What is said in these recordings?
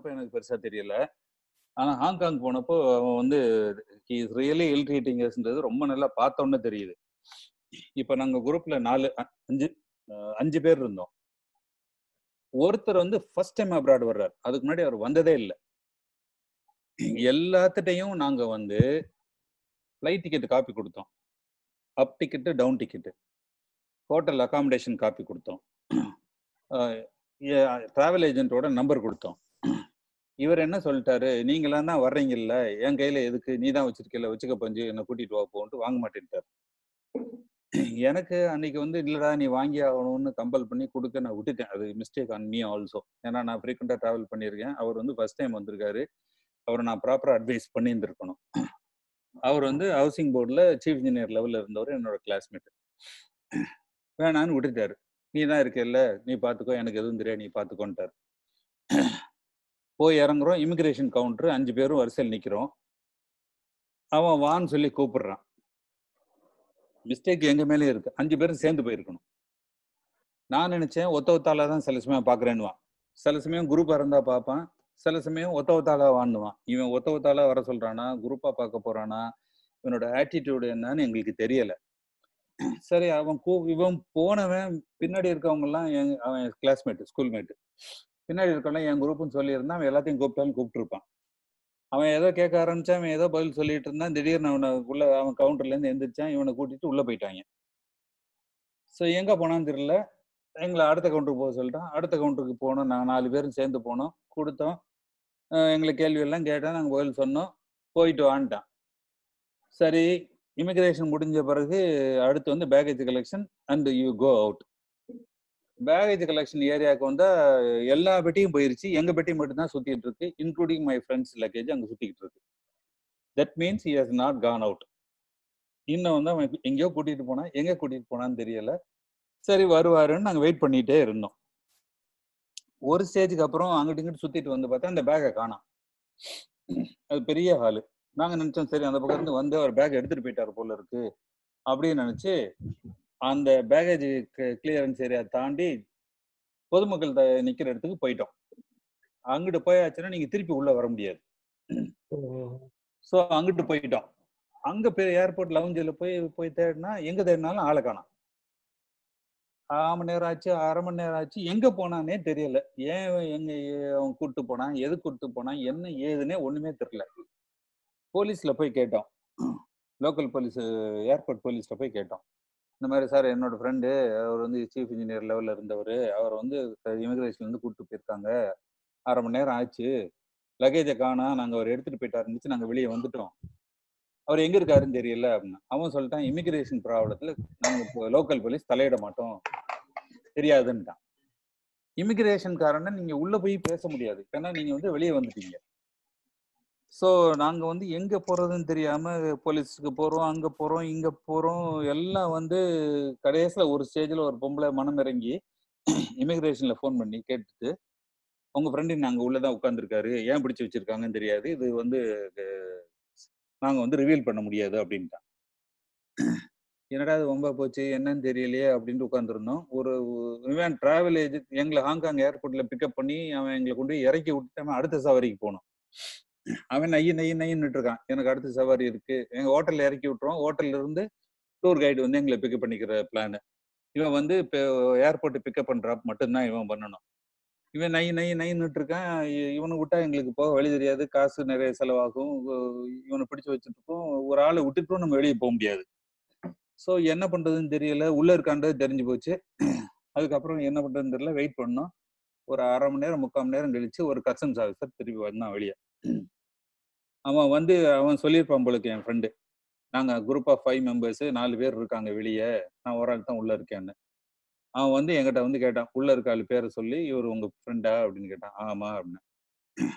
அப்ப எனக்கு பெருசா தெரியல. ஆனா ஹாங்காங் போனப்போ அவன் வந்து இஸ் ரியலி இல்ட்ரீட்டிங்ஸ்ன்றது ரொம்ப நல்லா பார்த்தோன்னு தெரியுது. இப்ப நாங்க குரூப்ல நாலு அ- அஞ்சு அஞ்சு பேர் இருந்தோம். ஒருத்தர் வந்து ஃபர்ஸ்ட் டைம் அப்ராட் வர்றாரு. அதுக்கு முன்னாடி அவர் வந்ததே இல்லை. எல்லாத்துட்டையும் நாங்க வந்து ஃப்ளைட் டிக்கெட் காப்பி கொடுத்தோம். Up ticket down ticket hotel accommodation copy கொடுத்தோம். டிராவல் ஏஜென்ட்டோட நம்பர் கொடுத்தோம். இவர் என்ன சொல்லிட்டாரு? நீங்களாம் தான் வர்றீங்கல்ல என் கையில எதுக்கு? நீ தான் வச்சிருக்கல வச்சுக்க பஞ்சு என்னை கூட்டிட்டு வா போன்ட்டு வாங்க மாட்டேன்ட்டார். எனக்கு அன்னைக்கு வந்து இல்லடா நீ வாங்கி ஆகணும்னு கம்பல் பண்ணி கொடுக்க நான் விட்டுட்டேன். அது மிஸ்டேக் ஆன் மீ ஆல்சோ ஏன்னா நான் ஃப்ரீக்வெண்டா டிராவல் பண்ணியிருக்கேன். அவர் வந்து ஃபர்ஸ்ட் டைம் வந்திருக்காரு. அவரை நான் ப்ராப்பரா அட்வைஸ் பண்ணியிருந்திருக்கணும். அவர் வந்து ஹவுசிங் போர்டில் சீஃப் இன்ஜினியர் லெவலில் இருந்தவர் என்னோட கிளாஸ்மேட் வேணான்னு விட்டுட்டாரு. நீ தான் இருக்கல நீ பார்த்துக்கோ எனக்கு எதுவும் தெரியாது நீ பார்த்துக்கோன்ட்டார். போய் இறங்குறோம். இமிக்ரேஷன் கவுண்டர் அஞ்சு பேரும் வரிசையில் நிற்கிறோம் அவன் வான்னு சொல்லி கூப்பிடுறான். மிஸ்டேக் எங்க மேலேயும் இருக்கு. அஞ்சு பேரும் சேர்ந்து போயிருக்கணும். நான் நினைச்சேன் ஒத்த ஒத்தால தான் சில சமயம் பார்க்குறேன்னுவான். சில சமயம் குரூப்பாக இருந்தால் பார்ப்பான். சில சமயம் ஒத்த ஒத்தால வாண்டுவான் இவன் ஒத்த ஒத்தால வர சொல்றானா? குரூப்பாக பார்க்க போறானா? இவனோட ஆட்டிடியூடு என்னன்னு எங்களுக்கு தெரியல. சரி அவன் கூ இவன் போனவன் பின்னாடி இருக்கவங்க எல்லாம் என் அவன் கிளாஸ்மேட்டு ஸ்கூல்மேட்டு பின்னாடி இருக்கலாம் என் குரூப்னு சொல்லியிருந்தான் அவன் எல்லாத்தையும் கூப்பிட்டாலும் கூப்பிட்டுருப்பான். அவன் ஏதோ கேட்க ஆரம்பிச்சா அவன் ஏதோ பதில் சொல்லிட்டு இருந்தான். திடீர்னு அவனை உள்ள அவன் கவுண்டர்லேருந்து எந்திரிச்சான். இவனை கூட்டிட்டு உள்ளே போயிட்டாங்க. ஸோ எங்கே போனான்னு தெரியல. எங்களை அடுத்த கவுண்டருக்கு போக சொல்லிட்டான். அடுத்த கவுண்டருக்கு போனோம். நாங்கள் நாலு பேரும் சேர்ந்து போனோம். கொடுத்தோம். எங்களை எங்களுக்கு கேள்வி எல்லாம் கேட்டோம். நாங்கள் பதில் சொன்னோம். போயிட்டு வான்ட்டான். சரி இமிக்ரேஷன் முடிஞ்ச பிறகு அடுத்து வந்து baggage collection and you go out baggage collection ஏரியாவுக்கு வந்தா எல்லா பெட்டியும் போயிருச்சு. எங்க பெட்டி மட்டும் தான் சுத்திட்டு இருக்கு. இன்க்ளூடிங் மை ஃப்ரெண்ட்ஸ் லக்கேஜ் அங்க சுத்திக்கிட்டு இருக்கு. That means he has not gone out இன்னும் வந்து அவன் எங்கேயோ கூட்டிட்டு போனா எங்க கூட்டிட்டு போனான்னு தெரியல. சரி வருவாருன்னு நாங்க வெயிட் பண்ணிட்டே இருந்தோம். ஒரு ஸ்டேஜுக்கு அப்புறம் அங்கிட்டு இங்கிட்டு சுத்திட்டு வந்து பார்த்தா அந்த பேக்கை காணோம் அது பெரிய ஹாலு நாங்கள் நினைச்சோம் சரி அந்த பக்கம் இருந்து வந்து அவர் பேக் எடுத்துட்டு போயிட்டார் போல இருக்கு. அப்படின்னு நினைச்சு அந்த பேகேஜ் கிளியரன்ஸ் ஏரியா தாண்டி பொதுமக்கள் த- நிக்கிற இடத்துக்கு போயிட்டோம். அங்கிட்டு போயாச்சுன்னா நீங்க திருப்பி உள்ள வர முடியாது. ஸோ அங்கிட்டு போயிட்டோம். அங்க போய் ஏர்போர்ட் லவுஞ்சில் போய் போய் தேடினா எங்க தேடினாலும் ஆளை காணோம். அரை மணி நேரம் ஆச்சு அரை மணி நேரம் ஆச்சு எங்க போனானே தெரியல. ஏன் எங்க அவன் கூட்டு போனான் எது கூட்டு போனான் என்ன ஏதுன்னே ஒண்ணுமே தெரியல. போலீஸ்ல போய் கேட்டோம். லோக்கல் போலீஸ் ஏர்போர்ட் போலீஸ்ல போய் கேட்டோம். இந்த மாதிரி சார் என்னோட ஃப்ரெண்டு அவர் வந்து சீஃப் இன்ஜினியர் லெவலில் இருந்தவர். அவர் வந்து இமிக்ரேஷன்லேருந்து கூப்பிட்டு போயிருக்காங்க. அரை மணி நேரம் ஆச்சு. லக்கேஜை காணா நாங்கள் அவர் எடுத்துகிட்டு போயிட்டாருந்துச்சு நாங்கள் வெளியே வந்துட்டோம். அவர் எங்கே இருக்காருன்னு தெரியல அப்படின்னு. அவன் சொல்லிட்டான் இமிகிரேஷன் ப்ராப்ளத்தில் நாங்கள் லோக்கல் போலீஸ் தலையிட மாட்டோம். தெரியாதுன்ட்டான். இமிகிரேஷன் நீங்கள் உள்ளே போய் பேச முடியாது. ஏன்னா நீங்கள் வந்து வெளியே வந்துட்டீங்க. ஸோ நாங்கள் வந்து எங்க போறதுன்னு தெரியாம போலீஸுக்கு போறோம் அங்க போறோம் இங்கே போறோம் எல்லாம் வந்து கடைசியில் ஒரு ஸ்டேஜ்ல ஒரு பொம்பளை மனம் இறங்கி இமிக்ரேஷனில் ஃபோன் பண்ணி கேட்டுட்டு உங்க ஃப்ரெண்டு நாங்க உள்ளதான் உட்காந்துருக்காரு ஏன் பிடிச்சு வச்சிருக்காங்கன்னு தெரியாது. இது வந்து நாங்கள் நாங்க வந்து ரிவீல் பண்ண முடியாது அப்படின்ட்டான். என்னடா இது ரொம்ப போச்சு? என்னன்னு தெரியலையே அப்படின்ட்டு உட்காந்துருந்தோம் ஒரு இவன் டிராவல் ஏஜென்ட் எங்களை ஹாங்காங் ஏர்போர்ட்டில் பிக்கப் பண்ணி அவன் எங்களை கொண்டு போய் இறக்கி விட்டுட்டு அவன் அடுத்த சவாரிக்கு போனோம் அவன் நைய நைய நையன்னு இருக்கான் எனக்கு அடுத்த சவாரி இருக்கு. எங்க ஹோட்டல்ல இறக்கி விட்டுருவோம். ஹோட்டல்ல இருந்து டூர் கைடு வந்து எங்களை பிக்கப் பண்ணிக்கிற பிளானு. இவன் வந்து இப்போ ஏர்போர்ட் பிக்கப் அண்ட் ட்ராப் மட்டும்தான் இவன் பண்ணணும். இவன் நை நை நைன்னுட்டு இருக்கான் இவனை விட்டா எங்களுக்கு போக வழி தெரியாது. காசு நிறைய செலவாகும். இவனை பிடிச்சு வச்சுட்டுருக்கோம் ஒரு ஆளை விட்டுட்டும் நம்ம வெளியே போக முடியாது. ஸோ என்ன பண்றதுன்னு தெரியல. உள்ள இருக்கான்றது தெரிஞ்சு போச்சு. அதுக்கப்புறம் என்ன பண்றதுன்னு தெரியல. வெயிட் பண்ணோம். ஒரு அரை மணி நேரம் முக்கால் மணி நேரம் கழிச்சு ஒரு கஸ்டம்ஸ் ஆஃபீஸர் திருப்பி வந்தான் வெளியே. அவன் வந்து அவன் சொல்லியிருப்பான் போலுக்கு என் ஃப்ரெண்டு நாங்க குரூப் ஆஃப் ஃபைவ் மெம்பர்ஸ் நாலு பேர் இருக்காங்க வெளியே. நான் ஒரு ஆள் தான் உள்ள இருக்கேன்னு. அவன் வந்து என்கிட்ட வந்து கேட்டான். உள்ள இருக்க ஆளு பேரை சொல்லி. இவர் உங்க ஃப்ரெண்டா அப்படின்னு கேட்டான். ஆமா அப்படின்னு.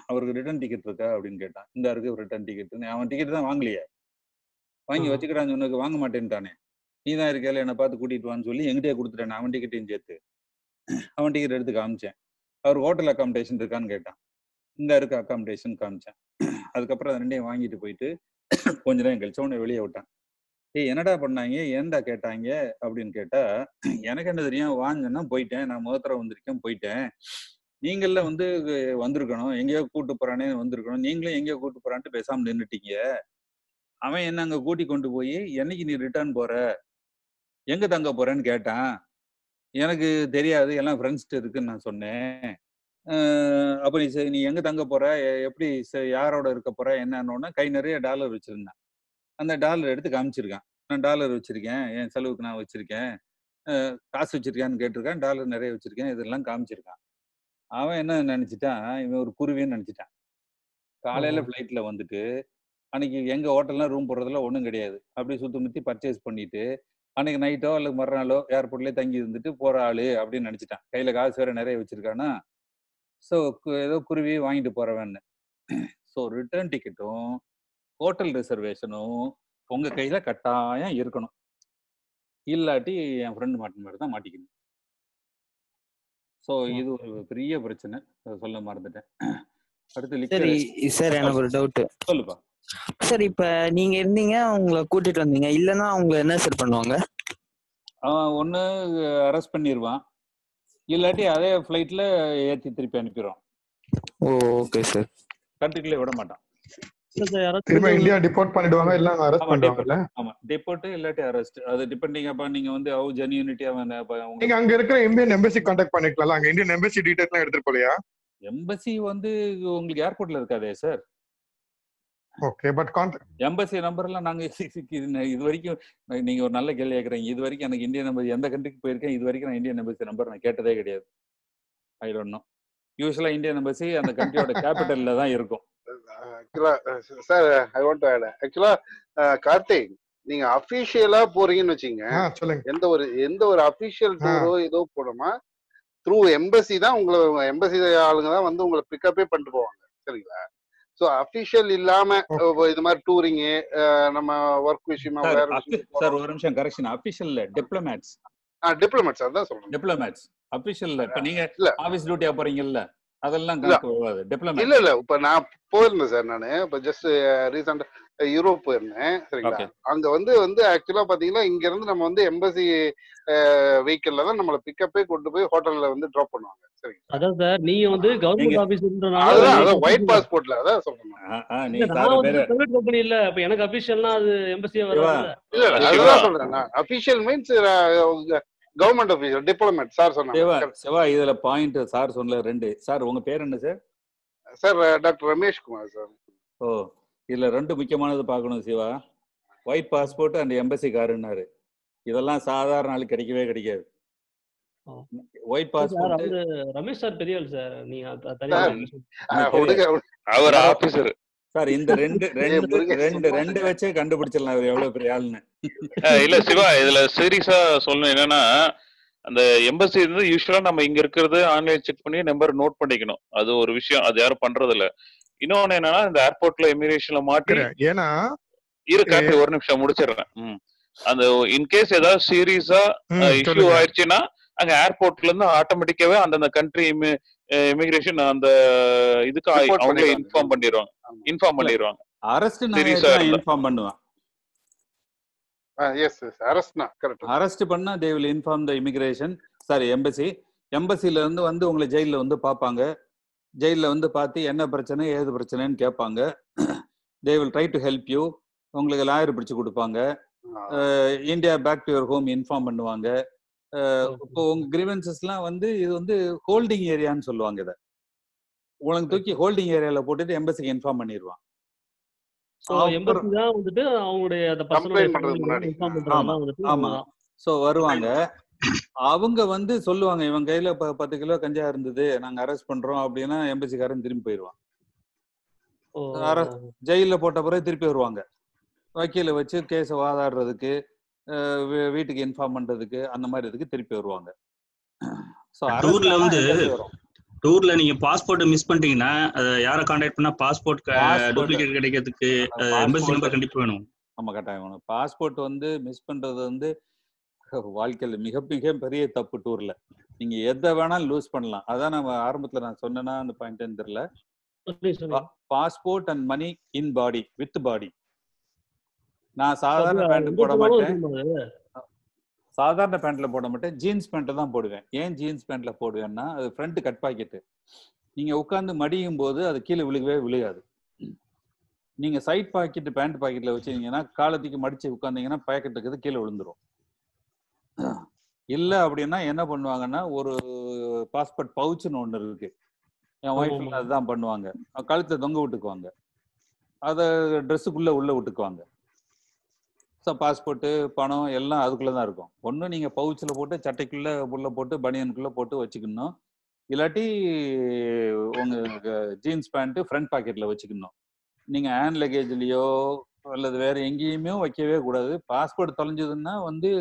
அவருக்கு ரிட்டர்ன் டிக்கெட் இருக்கா? அப்படின்னு கேட்டான். இந்த இருக்கு ரிட்டர்ன் டிக்கெட் அவன் டிக்கெட் தான் வாங்கலையே. வாங்கி. வச்சுக்கிறான் உனக்கு வாங்க மாட்டேன்ட்டானே. நீ தான் இருக்கல என்னை பார்த்து கூட்டிட்டு வான்னு சொல்லி எங்கிட்டே கொடுத்துட்டேன் அவன் டிக்கெட்டையும் சேர்த்து. அவன் டிக்கெட் எடுத்து காமிச்சேன். அவர் ஹோட்டல் அக்காமடேஷன் இருக்கான்னு கேட்டான். இங்கே இருக்க அக்காமடேஷன் காமிச்சேன். அதுக்கப்புறம் அதை ரெண்டையும் வாங்கிட்டு போயிட்டு கொஞ்ச நேரம் கழிச்ச உடனே வெளியே விட்டான். ஏய் என்னடா பண்ணாங்க? ஏன்டா கேட்டாங்க? அப்படின்னு கேட்டா எனக்கு என்ன தெரியும்? வாங்கன்னா போயிட்டேன். நான் முதல் வந்திருக்கேன். போயிட்டேன். நீங்கள வந்து வந்திருக்கணும். எங்கேயோ கூட்டு போறானே வந்திருக்கணும். நீங்களும் எங்கேயோ கூட்டு போறான்ட்டு பேசாம நின்றுட்டீங்க அவன் என்ன அங்க கூட்டி கொண்டு போய் என்னைக்கு நீ ரிட்டர்ன் போற? எங்க தங்க போறேன்னு கேட்டான். எனக்கு தெரியாது. எல்லாம் ஃப்ரெண்ட்ஸ்ட்டு இருக்குன்னு நான் சொன்னேன். அப்ப நீ சரி, நீ எங்க தங்க போற? எ- எப்படி யாரோட இருக்க போற? என்னன்னு கை நிறைய டாலர் வச்சிருந்தேன். அந்த டாலர் எடுத்து காமிச்சிருக்கான். நான் டாலர் வச்சிருக்கேன். என் செலவுக்கு நான் வச்சிருக்கேன். காசு வச்சிருக்கான்னு கேட்டிருக்கான். டாலர் நிறைய வச்சிருக்கேன். இதெல்லாம் காமிச்சிருக்கான். அவன் என்ன நினைச்சிட்டான்? இவன் ஒரு குருவின்னு நினைச்சிட்டான். காலையில ஓ. ஃப்ளைட்ல வந்துட்டு அன்னைக்கு எங்க ஹோட்டல்லாம் ரூம் போடுறதுல ஒன்றும் கிடையாது. அப்படி சுத்தி முத்தி பர்ச்சேஸ் பண்ணிட்டு அன்னைக்கு நைட்டோ அல்லது மறுநாளோ ஏர்போர்ட்லயே தங்கி இருந்துட்டு போற ஆளு அப்படின்னு நினைச்சிட்டான். கையில காசு வேற நிறைய வச்சிருக்கானா? ஸோ ஏதோ குருவி வாங்கிட்டு போறவன்னு. ஸோ ரிட்டர்ன் டிக்கெட்டும் ஹோட்டல் ரிசர்வேஷனும் உங்க கையில கட்டாயம் இருக்கணும். இல்லாட்டி என் ஃப்ரெண்டு மாட்டின மாதிரி தான் மாட்டிக்கணும். ஸோ இது ஒரு பெரிய பிரச்சனை. சொல்ல மறந்துட்டேன். அடுத்து சரி சார் எனக்கு ஒரு டவுட் சொல்லுப்பா. சார் இப்ப நீங்க இருந்தீங்க உங்களை கூட்டிட்டு வந்தீங்க. இல்லைன்னா அவங்க என்ன சார் பண்ணுவாங்க? அவன் ஒன்று அரெஸ்ட் பண்ணிடுவான் இல்லாட்டி அதே ஃப்ளைட்டில் ஏற்றி திருப்பி அனுப்பிடுவான் ஓ ஓகே சார் கண்ட்ரிக்குள்ளே விட மாட்டான். இல்ல சார் யாராவது திரும்ப இந்தியா டிபோர்ட் பண்ணிடுவாங்க இல்ல அரெஸ்ட் பண்ணுவாங்கல்ல ஆமா டிபோர்ட் இல்லாட்டி அரெஸ்ட் அது டிபெண்டிங் அப்ப நீங்க வந்து ஹவு ஜென்யூனிட்டி அவன் அப்ப நீங்க அங்க இருக்கிற இந்தியன் எம்பசி கான்டாக்ட் பண்ணிக்கலாம் அங்க இந்தியன் எம்பசி டீடைல்ஸ் எல்லாம் எடுத்துட்டு போலையா? எம்பசி வந்து உங்களுக்கு ஏர்போர்ட்ல இருக்காதே சார் ஓகே பட் எம்பசி நம்பர்லாம் நாங்க இது வரைக்கும் நீங்க ஒரு நல்ல கேள்வி கேட்குறீங்க இது வரைக்கும் எனக்கு இந்தியன் நம்பர் எந்த கண்ட்ரிக்கு போயிருக்கேன் இது வரைக்கும் நான் இந்தியன் எம்பசி நம்பர் நான் கேட்டதே கிடையாது. I don't know usually Indian embassy அந்த கண்ட்ரியோட கேபிட்டல்ல தான் இருக்கும். சார் ஐ வாண்ட் ஆட் ஆக்சுவலா கார்த்திக் நீங்க அபிஷியலா போறீங்கன்னு வச்சீங்க எந்த ஒரு எந்த ஒரு அபிஷியல். டூரோ ஏதோ போனோமா த்ரூ எம்பசி தான் உங்களை எம்பசி ஆளுங்க தான் வந்து உங்களை பிக்கப்பே பண்ணிட்டு போவாங்க. சரிங்களா? சோ அபிஷியல் இல்லாம இது மாதிரி டூரிங்கு நம்ம ஒர்க் விஷயமா வேற சார் ஒரு நிமிஷம் கரெக்ஷன் அபிஷியல் டிப்ளமேட்ஸ் டிப்ளமேட்ஸ் அதான் சொல்றேன். டிப்ளமேட்ஸ் அபிஷியல் இப்ப நீங்க. ஆபீஸ் டியூட்டியா போறீங்கல்ல அதெல்லாம் இல்ல. டிப்ளமேட் இல்ல இல்ல இப்ப நான் போயிருந்தேன் சார் நானு. இப்ப ஜஸ்ட் ரீசெண்ட் யூரோப் போயிருந்தேன் சரிங்களா. அங்க வந்து வந்து ஆக்சுவலா பாத்தீங்கன்னா இங்க இருந்து நம்ம வந்து எம்பசி வெஹிக்கிள்ல தான் நம்மள பிக்கப்பே கொண்டு போய் ஹோட்டல்ல வந்து டிராப் பண்ணுவாங்க சரிங்களா? அதான் சார் நீங்க வந்து கவர்மெண்ட் ஆபீஸ்ன்றனால அதான் ஒயிட் பாஸ்போர்ட்ல அதான் சொல்றேன் பிரைவேட் கம்பெனி இல்ல இப்ப எனக்கு அபிஷியல்னா அது எம்பசியா சிவா, வராது இல்ல. அதுதான் சொல்றேன் official means government official diplomat sir சொன்னாங்க. சிவா இதுல பாயிண்ட் சார் சொன்னல ரெண்டு. சார் உங்க பேர் என்ன sir sir doctor Ramesh Kumar sir oh இதுல ரெண்டு முக்கியமானது பார்க்கணும் Siva. White passport and embassy காருன்னாரு இதெல்லாம் சாதாரண ஆளு கிடைக்கவே கிடைக்காது. ஒயிட் பாஸ்போர்ட் அவரு ரமேஷ் சார் பெரிய சார். நீங்க அவர் ஆபீசர் சார் இந்த ரெண்டு ரெண்டு ரெண்டு ரெண்டு வச்சே கண்டுபிடிச்சிடலாம் அவர் எவ்வளவு பெரிய ஆளுன்னு இல்ல சிவா இதுல சீரியஸா சொல்லணும் என்னன்னா அந்த எம்பசி வந்து யூஸ்வலா நம்ம இங்க இருக்கிறது ஆன்லைன் செக் பண்ணி நம்பர் நோட் பண்ணிக்கணும். அது ஒரு விஷயம் அது யாரும் பண்றது இல்ல இன்னொன்னு என்னன்னா இந்த ஏர்போர்ட்ல இமிகிரேஷன்ல மாட்டி ஏன்னா இரு கார்த்தி ஒரு நிமிஷம் முடிச்சிடுறேன். அந்த இன்கேஸ் ஏதாவது சீரியஸா இஷ்யூ ஆயிடுச்சுன்னா அங்க ஏர்போர்ட்ல இருந்து ஆட்டோமேட்டிக்காவே அந்தந்த கண்ட்ரி இமிகிரேஷன் அந்த இதுக்கு அவங்களே. இன்ஃபார்ம் பண்ணிடுவாங்க. இன்ஃபார்ம் பண்ணிடுவாங்க. அரெஸ்ட் இருந்தா. இன்ஃபார்ம் பண்ணுவேன் எஸ் எஸ் அரஸ்ட்னா கரெக்ட் அரெஸ்ட் பண்ணா they will inform the immigration sorry embassy எம்பசில இருந்து வந்து உங்களை ஜெயில வந்து பார்ப்பாங்க. ஜெயில வந்து பார்த்து என்ன பிரச்சனை? ஏது பிரச்சனைன்னு கேட்பாங்க. They will try to help you உங்களுக்கு லாயர் பிடிச்சு கொடுப்பாங்க. India back to your home inform பண்ணுவாங்க. இப்போ உங்க கிரிவன்சஸ்லாம் வந்து இது வந்து ஹோல்டிங் ஏரியான்னு சொல்லுவாங்க இதை. உனக்கு தூக்கி ஹோல்டிங் ஏரியால போட்டுட்டு எம்பசிக்கு இன்ஃபார்ம் பண்ணிடுவான் வந்துட்டு அவங்களுடைய ஆமா. ஸோ வருவாங்க. அவங்க வந்து சொல்லுவாங்க இவன் கையில பத்து கிலோ கஞ்சா இருந்தது நாங்க அரெஸ்ட் பண்றோம் அப்படின்னா எம்பசிக்காரன் திரும்பி போயிடுவான். ஜெயில போட்ட பிறகு திருப்பி வருவாங்க. வக்கீல வச்சு கேஸை வாதாடுறதுக்கு வீட்டுக்கு இன்ஃபார்ம் பண்றதுக்கு அந்த மாதிரி இதுக்கு திருப்பி வருவாங்க. டூர்ல வந்து டூர்ல நீங்க பாஸ்போர்ட் மிஸ் பண்ணிட்டீங்கன்னா யாரை கான்டாக்ட் பண்ணா பாஸ்போர்ட். டூப்ளிகேட் கிடைக்கிறதுக்கு எம்பசி. நம்பர் கண்டிப்பா வேணும். நம்ம கட்டாயம் வேணும். பாஸ்போர்ட் வந்து மிஸ் பண்றது வந்து வாழ்க்கையில மிக மிக பெரிய தப்பு டூர்ல நீங்க எதை வேணாலும் லூஸ் பண்ணலாம். அதான் நம்ம ஆரம்பத்துல நான் சொன்னேன்னா அந்த பாயிண்ட் தெரியல. Passport and money in body with body நான் சாதாரண பேண்ட் போட மாட்டேன்? சாதாரண பேண்ட்ல போட மாட்டேன். ஜீன்ஸ் பேண்ட்டை தான் போடுவேன். ஏன் ஜீன்ஸ் பேண்ட்ல போடுவேன்னா அது ஃப்ரண்ட் கட் பாக்கெட்டு நீங்க உட்காந்து மடியும் போது அது கீழே விழுகவே விழுகாது. நீங்க சைட் பாக்கெட் பேண்ட் பாக்கெட்ல வச்சிருந்தீங்கன்னா காலத்துக்கு மடிச்சு உட்காந்தீங்கன்னா பாக்கெட் இருக்குது கீழே விழுந்துரும். இல்ல அப்படின்னா என்ன பண்ணுவாங்கன்னா ஒரு பாஸ்போர்ட் பவுச்சுன்னு ஒண்ணு இருக்கு. என் ஒய்ஃப். அதுதான் பண்ணுவாங்க. கழுத்தை தொங்க விட்டுக்குவாங்க. அதை ட்ரெஸ்ஸுக்குள்ள உள்ள விட்டுக்குவாங்க. ஸோ பாஸ்போர்ட்டு பணம் எல்லாம் அதுக்குள்ள தான் இருக்கும் ஒன்று நீங்கள் பவுச்சில் போட்டு சட்டைக்குள்ள உள்ள போட்டு பனியனுக்குள்ள போட்டு வச்சுக்கணும். இல்லாட்டி உங்க ஜீன்ஸ் பேண்ட்டு ஃப்ரண்ட் பாக்கெட்ல வச்சுக்கணும். நீங்க ஹேண்ட் லக்கேஜ்லயோ அல்லது வேற எங்கேயுமே வைக்கவே கூடாது. பாஸ்போர்ட் தொலைஞ்சதுன்னா வந்து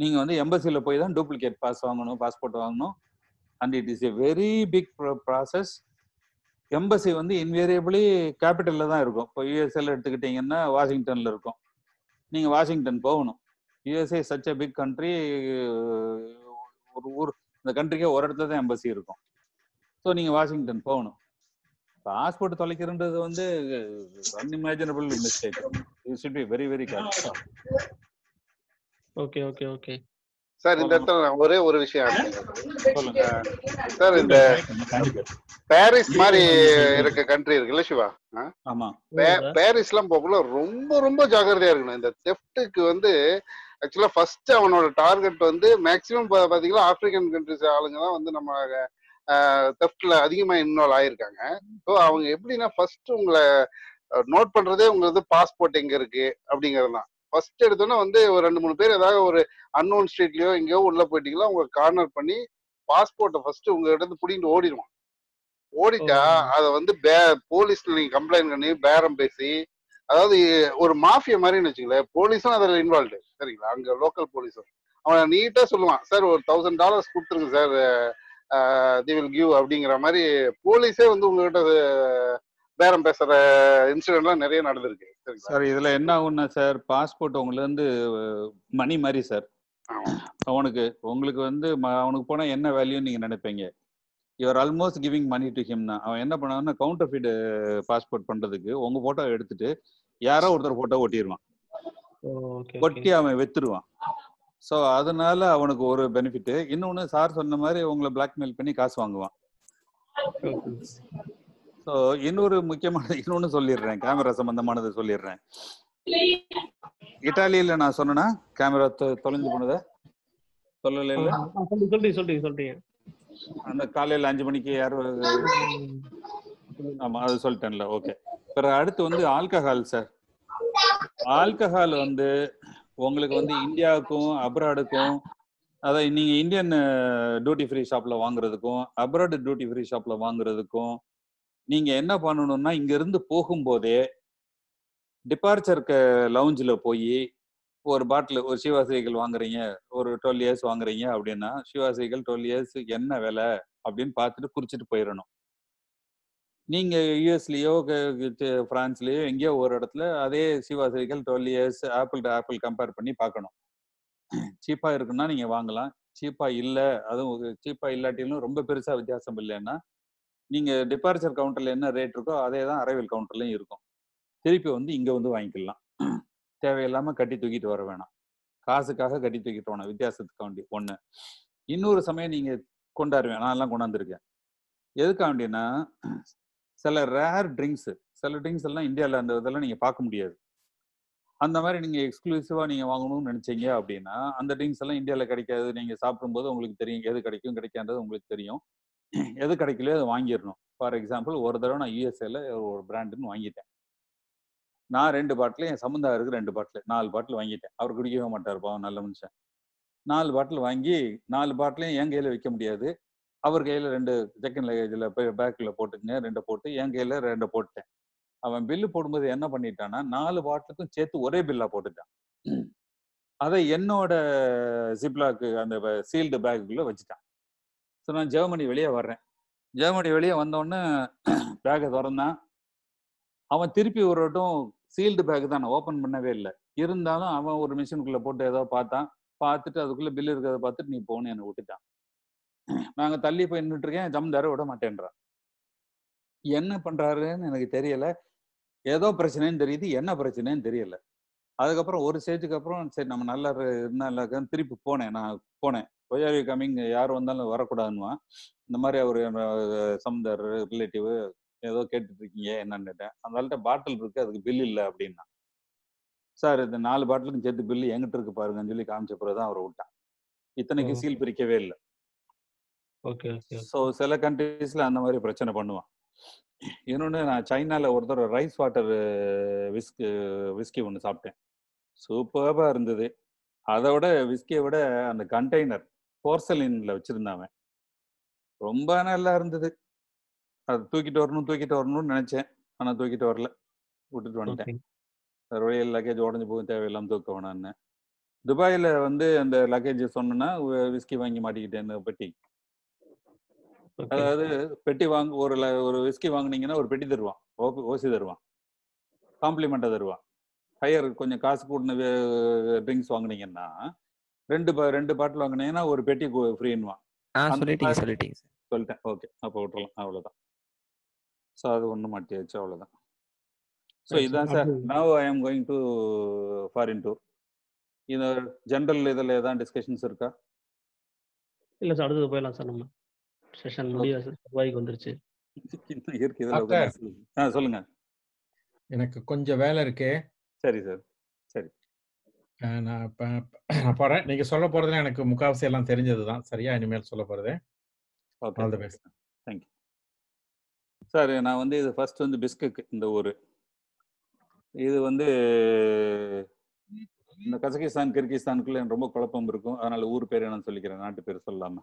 நீங்கள் வந்து எம்பசியில் போய் தான் டூப்ளிகேட் பாஸ் வாங்கணும் பாஸ்போர்ட் வாங்கணும். And it is a very big process embassy வந்து இன்வேரியபிளி கேபிட்டலில் தான் இருக்கும். இப்போ யூஎஸ்ஏல எடுத்துக்கிட்டீங்கன்னா வாஷிங்டனில் இருக்கும். நீங்கள் வாஷிங்டன் போகணும். USA such a big country ஒரு ஊர் இந்த கண்ட்ரிக்கே ஒரு இடத்துல தான் எம்பசி இருக்கும். ஸோ நீங்கள் வாஷிங்டன் போகணும். பாஸ்போர்ட் தொலைக்கிறன்றது வந்து unimaginable mistake you should be very very careful okay okay okay. Sir இந்த இடத்துல நான் ஒரே ஒரு விஷயம் சார் இந்த பாரிஸ் மாதிரி இருக்க கண்ட்ரி இருக்குல்ல சிவா? ஆ? ஆமா. பே- பாரிஸ்லாம் போகக்குள்ள ரொம்ப ரொம்ப ஜாக்கிரதையா இருக்கணும். இந்த தெஃப்ட்டுக்கு வந்து ஆக்சுவலா ஃபர்ஸ்ட் அவனோட டார்கெட் வந்து மேக்சிமம் பாத்தீங்கன்னா ஆப்பிரிக்கன் கண்ட்ரிஸ் ஆளுங்க தான் வந்து நம்ம தெஃப்ட்ல அதிகமா இன்வால்வ் ஆயிருக்காங்க. ஸோ அவங்க எப்படின்னா ஃபர்ஸ்ட் உங்களை நோட் பண்றதே உங்களுக்கு பாஸ்போர்ட் எங்க இருக்கு அப்படிங்கிறது தான் ஃபர்ஸ்ட் எடுத்தோன்னே வந்து ஒரு ரெண்டு மூணு பேர் ஏதாவது ஒரு அன்னோன் ஸ்ட்ரீட்லயோ எங்கேயோ உள்ள போயிட்டீங்களா உங்க கார்னர் பண்ணி பாஸ்போர்ட்டை ஃபர்ஸ்ட் உங்க இடத்து பிடிங்கிட்டு ஓடிடுவான். ஓடிட்டா அதை வந்து பே போலீஸ்ல நீங்க கம்ப்ளைண்ட் பண்ணி பேரம் பேசி அதாவது ஒரு மாஃபியா மாதிரின்னு வச்சுங்களேன் போலீஸும் அதில் இன்வால்வ்டு சரிங்களா? அங்க லோக்கல் போலீஸும். அவன் நீட்டா சொல்லுவான் சார் ஒரு தௌசண்ட் டாலர்ஸ் கொடுத்துருங்க சார் தி வில் கிவ் அப்படிங்கிற மாதிரி போலீஸே வந்து உங்ககிட்ட பேரம் பேசுற இன்சிடென்ட்லாம் நிறைய நடந்திருக்கு. சார் இதுல என்ன ஆகும்னா சார் பாஸ்போர்ட் உங்களுக்கு வந்து மணி மாதிரி சார். அவனுக்கு உங்களுக்கு வந்து அவனுக்கு போனா என்ன வேல்யூன்னு நீங்க நினைப்பீங்க? You're almost giving money to him தான் அவன் என்ன பண்ணான்னா கவுண்டர் ஃபீடு பாஸ்போர்ட் பண்றதுக்கு உங்க போட்டோ எடுத்துட்டு யாரோ ஒருத்தர் போட்டோ ஒட்டிடுவான் ஓகே ஒட்டி அவன் வித்துருவான். ஸோ அதனால அவனுக்கு ஒரு பெனிஃபிட் இன்னொன்னு சார் சொன்ன மாதிரி உங்களை பிளாக்மெயில் பண்ணி காசு வாங்குவான். ஸோ இன்னொரு முக்கியமான இன்னொன்னு சொல்லிடுறேன். கேமரா சம்பந்தமானது சொல்லிடுறேன். இட்டாலியில நான் சொன்னேன்னா கேமரா தொலைஞ்சு போனதை? சொல்லல அந்த காலையில அஞ்சு மணிக்கு யார் ஆமா. அது சொல்லிட்டேன்ல. ஓகே பிறகு அடுத்து வந்து ஆல்கஹால் சார் ஆல்கஹால் வந்து உங்களுக்கு வந்து இந்தியாவுக்கும் அப்ராடுக்கும் அதாவது நீங்க இந்தியன் டியூட்டி ஃப்ரீ ஷாப்ல வாங்குறதுக்கும் அப்ராடு டியூட்டி ஃப்ரீ ஷாப்ல வாங்குறதுக்கும் நீங்க என்ன பண்ணணும்னா இங்க இருந்து போகும்போதே டிபார்ச்சருக்கு லவுஞ்சில் போய் ஒரு பாட்டில் ஒரு சிவா சைக்கிள் வாங்குறீங்க ஒரு டுவெல் இயர்ஸ் வாங்குறீங்க அப்படின்னா சிவா சைக்கிள் டுவெல் இயர்ஸ் என்ன விலை அப்படின்னு பார்த்துட்டு குறிச்சிட்டு போயிடணும் நீங்க யூஎஸ்லயோ பிரான்ஸ்லயோ எங்கேயோ ஒரு இடத்துல அதே Siva cycle twelve years apple to apple compare பண்ணி பார்க்கணும். சீப்பா இருக்குன்னா நீங்க வாங்கலாம். சீப்பா இல்லை அதுவும் சீப்பா இல்லாட்டிலும் ரொம்ப பெருசா வித்தியாசம் இல்லைன்னா நீங்க டிபார்ச்சர் கவுண்டர்ல என்ன ரேட் இருக்கோ அதே தான் அரைவல் கவுண்டர்லயும் இருக்கும். திருப்பி வந்து இங்க வந்து வாங்கிக்கலாம். தேவையில்லாம கட்டி தூக்கிட்டு வர வேணாம். காசுக்காக கட்டி தூக்கிட்டு வேணாம் வித்தியாசத்துக்கு வேண்டி. ஒண்ணு. இன்னொரு சமயம் நீங்க கொண்டாடுவேன். நான் எல்லாம் கொண்டாந்துருக்கேன். எதுக்காக வேண்டியன்னா சில ரேர் ட்ரிங்க்ஸ் சில ட்ரிங்க்ஸ் எல்லாம் இந்தியாவில் அந்த இதெல்லாம் நீங்க பார்க்க முடியாது. அந்த மாதிரி நீங்க எக்ஸ்க்ளூசிவா நீங்க வாங்கணும்னு நினைச்சீங்க அப்படின்னா அந்த ட்ரிங்க்ஸ் எல்லாம் இந்தியாவில் கிடைக்காது. நீங்க சாப்பிடும்போது உங்களுக்கு தெரியும். எது கிடைக்கும் கிடைக்காதது உங்களுக்கு தெரியும். எது கிடைக்கலையோ அதை வாங்கிடணும். ஃபார் எக்ஸாம்பிள் ஒரு தடவை நான் யூஎஸ்ஏல ஒரு பிராண்டுன்னு வாங்கிட்டேன். நான் ரெண்டு பாட்டில் என் சமுதாயருக்கு ரெண்டு பாட்டில் நாலு பாட்டில் வாங்கிட்டேன். அவர் குடிக்கவே மாட்டார் பாவம் நல்ல மனுஷன். நாலு பாட்டில் வாங்கி நாலு பாட்டிலையும் என் கையில் வைக்க முடியாது? அவர் கையில் ரெண்டு செகண்ட் லகேஜில் போய் பேக்கில் போட்டுக்கங்க ரெண்டை போட்டு என் கையில் ரெண்டை போட்டேன் அவன் பில்லு போடும்போது என்ன பண்ணிட்டான்னா நாலு பாட்டிலுக்கும் சேர்த்து ஒரே பில்லா போட்டுட்டான். அதை என்னோட ஜிப்லாக்கு அந்த சீல்டு பேக்குள்ள வச்சுட்டான். ஸோ நான் ஜெர்மனி வெளியே வர்றேன். ஜெர்மனி வெளியே வந்தோடனே பேக்கை திறந்தான். அவன் திருப்பி ஒரு வட்டம் சீல்டு பேக் தான் ஓப்பன் பண்ணவே இல்லை. இருந்தாலும் அவன் ஒரு மிஷினுக்குள்ளே போட்டு ஏதோ பார்த்தான். பார்த்துட்டு அதுக்குள்ளே பில் இருக்கிறத பார்த்துட்டு நீ போன்னு என்னை விட்டுட்டான். நாங்கள் தள்ளி போய் நின்றுட்டுருக்கேன் ஜம்தாரை விட மாட்டேன்றான். என்ன பண்ணுறாருன்னு எனக்கு தெரியலை. ஏதோ பிரச்சனைன்னு தெரியுது. என்ன பிரச்சனைன்னு தெரியல. அதுக்கப்புறம் ஒரு ஸ்டேஜுக்கு அப்புறம் சரி நம்ம நல்லா இரு- இருந்தா நல்லா திருப்பி போனேன். நான் போனேன். ஒய்ஆர்வி கம்மிங் யார் வந்தாலும் வரக்கூடாதுன்னுவா இந்த மாதிரி அவர் சம்தர் ரிலேட்டிவ் ஏதோ கேட்டுட்டு இருக்கீங்க என்னன்னு கேட்டேன். அந்த ஆள்கிட்ட பாட்டில் இருக்கு அதுக்கு பில் இல்லை அப்படின்னா சார் இந்த நாலு பாட்டிலுக்கும் சேர்த்து பில்லு எங்கிட்ட இருக்கு பாருங்கன்னு சொல்லி காமிச்ச பிறகு தான் அவரை விட்டான். இத்தனைக்கு. சீல் பிரிக்கவே இல்லை. ஓகே ஓகே ஸோ சில கண்ட்ரீஸ்ல அந்த மாதிரி பிரச்சனை பண்ணுவான். இன்னொன்று நான் சைனால ஒருத்தர் ரைஸ் வாட்டர் விஸ்கி விஸ்கி ஒன்று சாப்பிட்டேன். சூப்பராக இருந்தது. அதை விட விஸ்கியை விட அந்த கண்டெய்னர் போர்சலின்ல வச்சிருந்தாவன். ரொம்ப நல்லா இருந்தது. அது தூக்கிட்டு வரணும் தூக்கிட்டு வரணும்னு நினைச்சேன். ஆனா தூக்கிட்டு வரல. விட்டுட்டு வந்துட்டேன். வழியில் லக்கேஜ் உடஞ்சு போகும் தேவையில்லாம தூக்க வேணான்னு துபாயில வந்து அந்த லக்கேஜ் சொன்னேன்னா விஸ்கி வாங்கி மாட்டிக்கிட்டேன் பெட்டி. அதாவது பெட்டி வாங்க ஒரு ஒரு விஸ்கி வாங்குனீங்கன்னா ஒரு பெட்டி தருவான். ஓசி தருவான். காம்ப்ளிமெண்ட்டாக தருவான். ஹையர் கொஞ்சம் காசு கூடின ட்ரிங்க்ஸ் வாங்குனீங்கன்னா ரெண்டு பா- ரெண்டு பாட்டில் வாங்குனீங்கன்னா ஒரு பெட்டி அந்த சொல்லிட்டீங்க சொல்லிட்டீங்க சார். சொல்லிட்டேன். ஓகே அப்போ விட்டுறலாம். அவ்வளோதான் ஸோ அது ஒன்று மாட்டியாச்சு அவ்வளோதான் ஸோ. இதான் sir. Now I am going to foreign too இது ஜென்ரல் இதில் ஏதாவது டிஸ்கஷன்ஸ் இருக்கா? இல்ல சார் அடுத்தது போயிடலாம் சார் நம்ம. செஷன் முடியாது சார் செவ்வாய்க்கு வந்துருச்சு. இருக்கு இதில் சொல்லுங்க. எனக்கு கொஞ்சம் வேலை இருக்கு. சரி சார். சரி. நான் இப்போ நான் போறேன். நீங்க சொல்ல போறதுல எனக்கு முக்காவாசி எல்லாம் தெரிஞ்சது தான். சரியா? இனிமேல் சொல்ல போறது. Okay all the best. Thank you sir நான் வந்து இது ஃபர்ஸ்ட் வந்து பிஸ்கக் இந்த ஊர். இது வந்து இந்த கசகிஸ்தான் கிர்கிஸ்தானுக்குள்ள எனக்கு ரொம்ப குழப்பம் இருக்கும். அதனால ஊர் பேர் என்னன்னு சொல்லிக்கிறேன். நாட்டு பேர் சொல்லாம.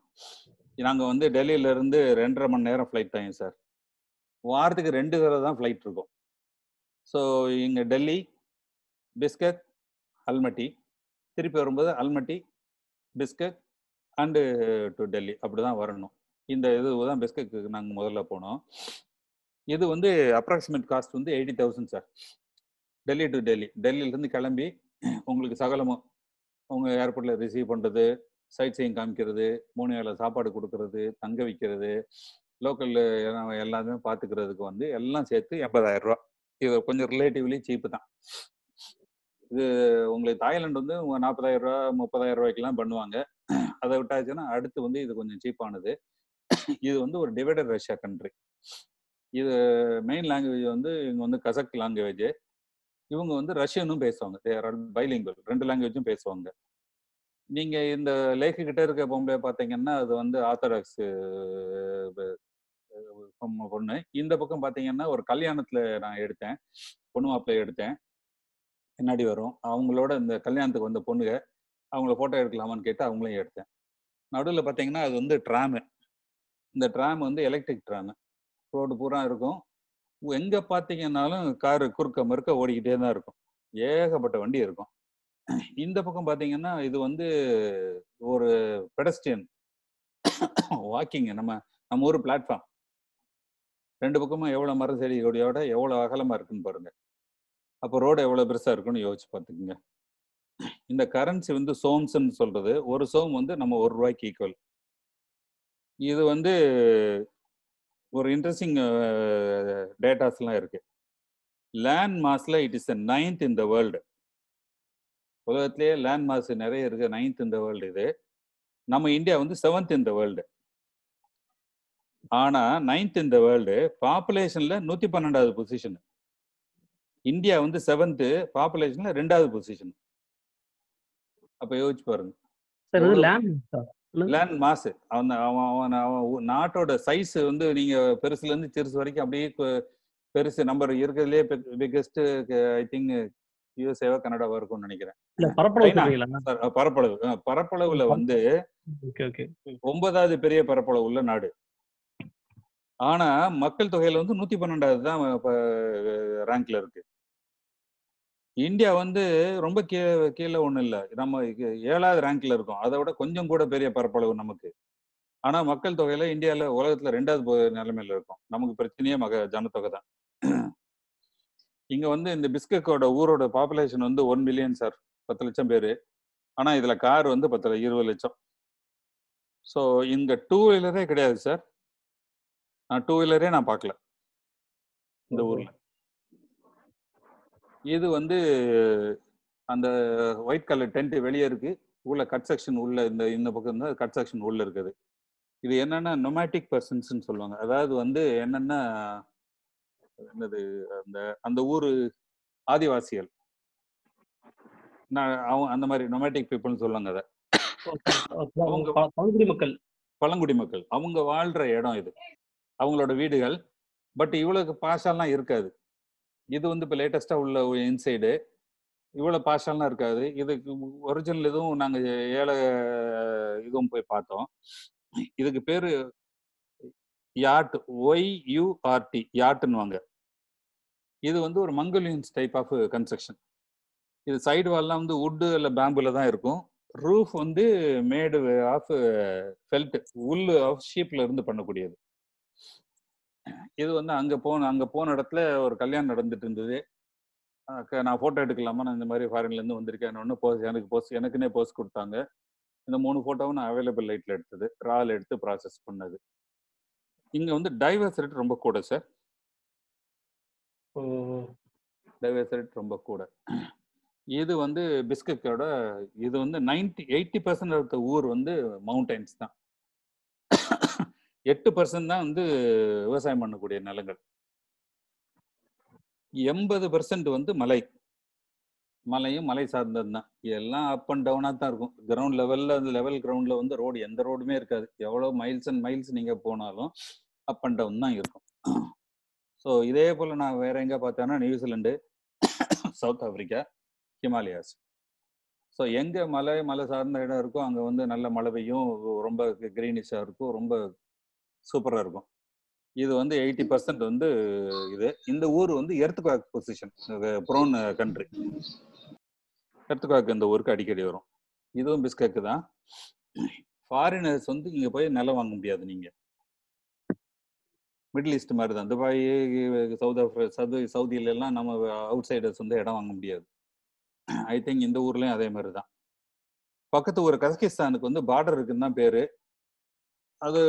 நாங்கள் வந்து டெல்லியில இருந்து ரெண்டரை மணி நேரம் ஃப்ளைட் டைம் சார். வாரத்துக்கு ரெண்டு தடவை தான் ஃப்ளைட் இருக்கும். ஸோ இங்கே டெல்லி பிஸ்கட் அல்மட்டி திருப்பி வரும்போது Almaty Bishkek and to Delhi அப்படி தான் வரணும். இந்த இது தான் பிஸ்கட்க்கு நாங்கள் முதல்ல போனோம். இது வந்து அப்ராக்சிமேட் காஸ்ட் வந்து eighty thousand sir Delhi to Delhi டெல்லியிலேருந்து கிளம்பி உங்களுக்கு சகலமும் உங்கள் ஏர்போர்ட்டில் ரிசீவ் பண்ணுறது சைட் சீயிங் காமிக்கிறது மூணு வேலை சாப்பாடு கொடுக்கறது தங்க வைக்கிறது லோக்கலில் எல்லாமே பார்த்துக்கிறதுக்கு வந்து எல்லாம் சேர்த்து எண்பதாயிரம் ரூபா இது கொஞ்சம் ரிலேட்டிவ்லி சீப்பு தான். இது உங்களுக்கு தாய்லாந்து வந்து உங்க நாற்பதாயிரம் ரூபா முப்பதாயிரம் ரூபாய்க்கெல்லாம் பண்ணுவாங்க. அதை விட்டாச்சுன்னா அடுத்து வந்து இது கொஞ்சம் சீப்பானது இது வந்து ஒரு டிவைடட் ரஷ்யா கண்ட்ரி இது மெயின் லாங்குவேஜ் வந்து இவங்க வந்து கசக் லாங்குவேஜ் இவங்க வந்து ரஷ்யனும் பேசுவாங்க. பைலிங்குவல் ரெண்டு லாங்குவேஜும் பேசுவாங்க. நீங்க இந்த லேக்கு கிட்ட இருக்க பொம்பளை பார்த்தீங்கன்னா அது வந்து ஆர்த்தடாக்ஸ் பொண்ணு. இந்த பக்கம் பார்த்தீங்கன்னா ஒரு கல்யாணத்துல நான் எடுத்தேன். பொண்ணு மாப்பிள்ளை எடுத்தேன். பின்னாடி வரும். அவங்களோட இந்த கல்யாணத்துக்கு வந்த பொண்ணுங்க அவங்கள ஃபோட்டோ எடுக்கலாமான்னு கேட்டு அவங்களையும் எடுத்தேன். நடுவில் பார்த்தீங்கன்னா அது வந்து ட்ராமு இந்த ட்ராம் வந்து எலக்ட்ரிக் ட்ராமு ரோடு பூரா இருக்கும். எங்கே பார்த்தீங்கன்னாலும் காரு குறுக்க மறுக்க ஓடிக்கிட்டே தான் இருக்கும். ஏகப்பட்ட வண்டி இருக்கும். இந்த பக்கம் பார்த்தீங்கன்னா இது வந்து ஒரு பெடஸ்டியன் வாக்கிங் நம்ம நம்ம ஒரு பிளாட்ஃபார்ம் ரெண்டு பக்கமும் எவ்வளோ மரம் செடி கொடியோட எவ்வளோ அகலமாக இருக்குன்னு பாருங்கள் அப்போ ரோடு எவ்வளோ பெருசாக இருக்குன்னு யோசிச்சு பார்த்துக்குங்க. இந்த கரன்சி வந்து சோம்ஸ்ன்னு சொல்கிறது ஒரு சோம் வந்து நம்ம ஒரு ரூபாய்க்கு ஈக்குவல் இது வந்து ஒரு இன்ட்ரெஸ்டிங் டேட்டாஸ்லாம் இருக்குது land மாஸில் it is a ninth in the world உலகத்திலேயே லேண்ட் மாஸ் நிறைய இருக்கு நைன்த் இந்த வேர்ல்டு இது. நம்ம இந்தியா வந்து செவன்த் இந்த வேர்ல்டு ஆனால் நைன்த் இந்த வேர்ல்டு பாப்புலேஷனில் நூற்றி பன்னெண்டாவது பொசிஷன் இந்தியா வந்து செவன்த் பாப்புலேஷன்ல ரெண்டாவது பொசிஷன் அப்ப யோசிச்சு பாருங்க. லேண்ட் மாசு அவன் அவன் அவன் அவன் நாட்டோட சைஸ் வந்து நீங்க பெருசுல இருந்து சிறுசு வரைக்கும் அப்படியே பெருசு நம்பர் இருக்கிறதுலே பிக்கெஸ்ட் ஐ திங்க் யூஎஸ்ஏவா கனடாவா இருக்கும்னு நினைக்கிறேன். பரப்பளவு பரப்பளவுல வந்து ஒன்பதாவது பெரிய பரப்பளவு உள்ள நாடு. ஆனா மக்கள் தொகையில வந்து நூத்தி பன்னெண்டாவது தான் ரேங்க்ல இருக்கு. இந்தியா வந்து ரொம்ப கீழே கீழே ஒண்ணும் இல்ல. நம்ம ஏழாவது ரேங்க்ல இருக்கோம். அதை விட கொஞ்சம் கூட பெரிய பரப்பளவு நமக்கு. ஆனா மக்கள் தொகையில இந்தியால உலகத்துல ரெண்டாவது நிலைமையில இருக்கும். நமக்கு பிரச்சனையே மக ஜனத்தொகை தான். இங்க வந்து இந்த பிஸ்கக்கோட ஊரோட பாப்புலேஷன் வந்து ஒன் மில்லியன் சார் பத்து லட்சம் பேரு. ஆனா இதுல கார் வந்து பத்து இருபது லட்சம். ஸோ இங்க டூ வீலரே கிடையாது சார் நான் டூ வீலரே நான் பார்க்கல. இந்த ஊர்ல. இது வந்து அந்த ஒயிட் கலர் டென்ட் வெளியே இருக்கு உள்ள கட் செக்ஷன் உள்ள இந்த இந்த பக்கம் தான் கட் செக்ஷன் உள்ள இருக்குது. இது என்னன்னா நொமேட்டிக் பர்சன்ஸ்னு சொல்லுவாங்க. அதாவது வந்து என்னன்னா என்னது அந்த அந்த ஊர் ஆதிவாசிகள். நான் அவன் அந்த மாதிரி நொமேட்டிக் பீப்புள்னு சொல்லுவாங்க அதை. அவங்க பழங்குடி மக்கள். பழங்குடி மக்கள். அவங்க வாழ்ற இடம் இது. அவங்களோட வீடுகள். பட் இவ்வளவு பாஷாலாம் இருக்காது. இது வந்து இப்போ லேட்டஸ்டாக உள்ள இன்சைடு இவ்வளோ பாஷாலாம் இருக்காது. இதுக்கு ஒரிஜினல் இதுவும் நாங்கள் ஏழை இதுவும் போய் பார்த்தோம். இதுக்கு பேரு யாட் ஒய் யூஆர்டி யாட்டுன்னுவாங்க. இது வந்து ஒரு மங்கோலியன்ஸ் டைப் ஆஃப் கன்ஸ்ட்ரக்ஷன் இது சைடு வால்லாம் வந்து வுட்டு இல்லை பேம்புல தான் இருக்கும். ரூஃப் வந்து made of felt wool of ஷீப்ல இருந்து பண்ணக்கூடியது. இது வந்து அங்க போன அங்க போன இடத்துல ஒரு கல்யாணம் நடந்துட்டு இருந்தது. நான் போட்டோ எடுக்கலாமா? நான் இந்த மாதிரி ஃபாரின்ல இருந்து வந்திருக்கேன். ஒன்று போஸ் எனக்கு போஸ் எனக்குன்னே போஸ் கொடுத்தாங்க. இந்த மூணு போட்டோவும் நான் அவைலபிள் லைட்ல எடுத்தது. ரால் எடுத்து ப்ராசஸ் பண்ணது. இங்க வந்து டைவர்ஸ் ரேட் ரொம்ப கூட சார் டைவர்ஸ் ரேட் ரொம்ப கூட. இது வந்து பிஸ்கட்டோட இது வந்து ninety eighty percent of the ஊர் வந்து மவுண்டைன்ஸ் தான். எட்டு பர்சன்ட் தான் வந்து விவசாயம் பண்ணக்கூடிய நிலங்கள். எண்பது பர்சன்ட் வந்து மலை. மலையும் மலை சார்ந்தது தான் எல்லாம் அப் அண்ட் டவுனாக தான் இருக்கும். கிரவுண்ட் லெவலில் அந்த லெவல் கிரவுண்டில் வந்து ரோடு எந்த ரோடுமே இருக்காது. எவ்வளோ மைல்ஸ் அண்ட் மைல்ஸ் நீங்கள் போனாலும் அப் அண்ட் டவுன் தான் இருக்கும். ஸோ இதே போல் நான் வேற எங்கே பார்த்தேன்னா New Zealand South Africa Himalayas so எங்கே மலை மலை சார்ந்த இடம் இருக்கோ அங்கே வந்து நல்ல மழை பெய்யும். ரொம்ப க்ரீனிஷாக இருக்கும். ரொம்ப சூப்பராக இருக்கும். இது வந்து எயிட்டி பர்சன்ட் வந்து இது. இந்த ஊர் வந்து earthquake position prone country earthquake இந்த ஊருக்கு அடிக்கடி வரும். இதுவும் பிஸ்கக்கு தான். ஃபாரினர்ஸ் வந்து இங்கே போய் நிலம் வாங்க முடியாது நீங்கள் மிடில் ஈஸ்ட் மாதிரி தான். துபாய் சவுத் ஆஃப்ரி சவுதி சவுதியில எல்லாம் நம்ம அவுட் சைடர்ஸ் வந்து இடம் வாங்க முடியாது. ஐ திங்க் இந்த ஊர்லயும் அதே மாதிரி தான். பக்கத்து ஊர் கசகிஸ்தானுக்கு வந்து பார்டர் இருக்குன்னு தான் பேரு. அது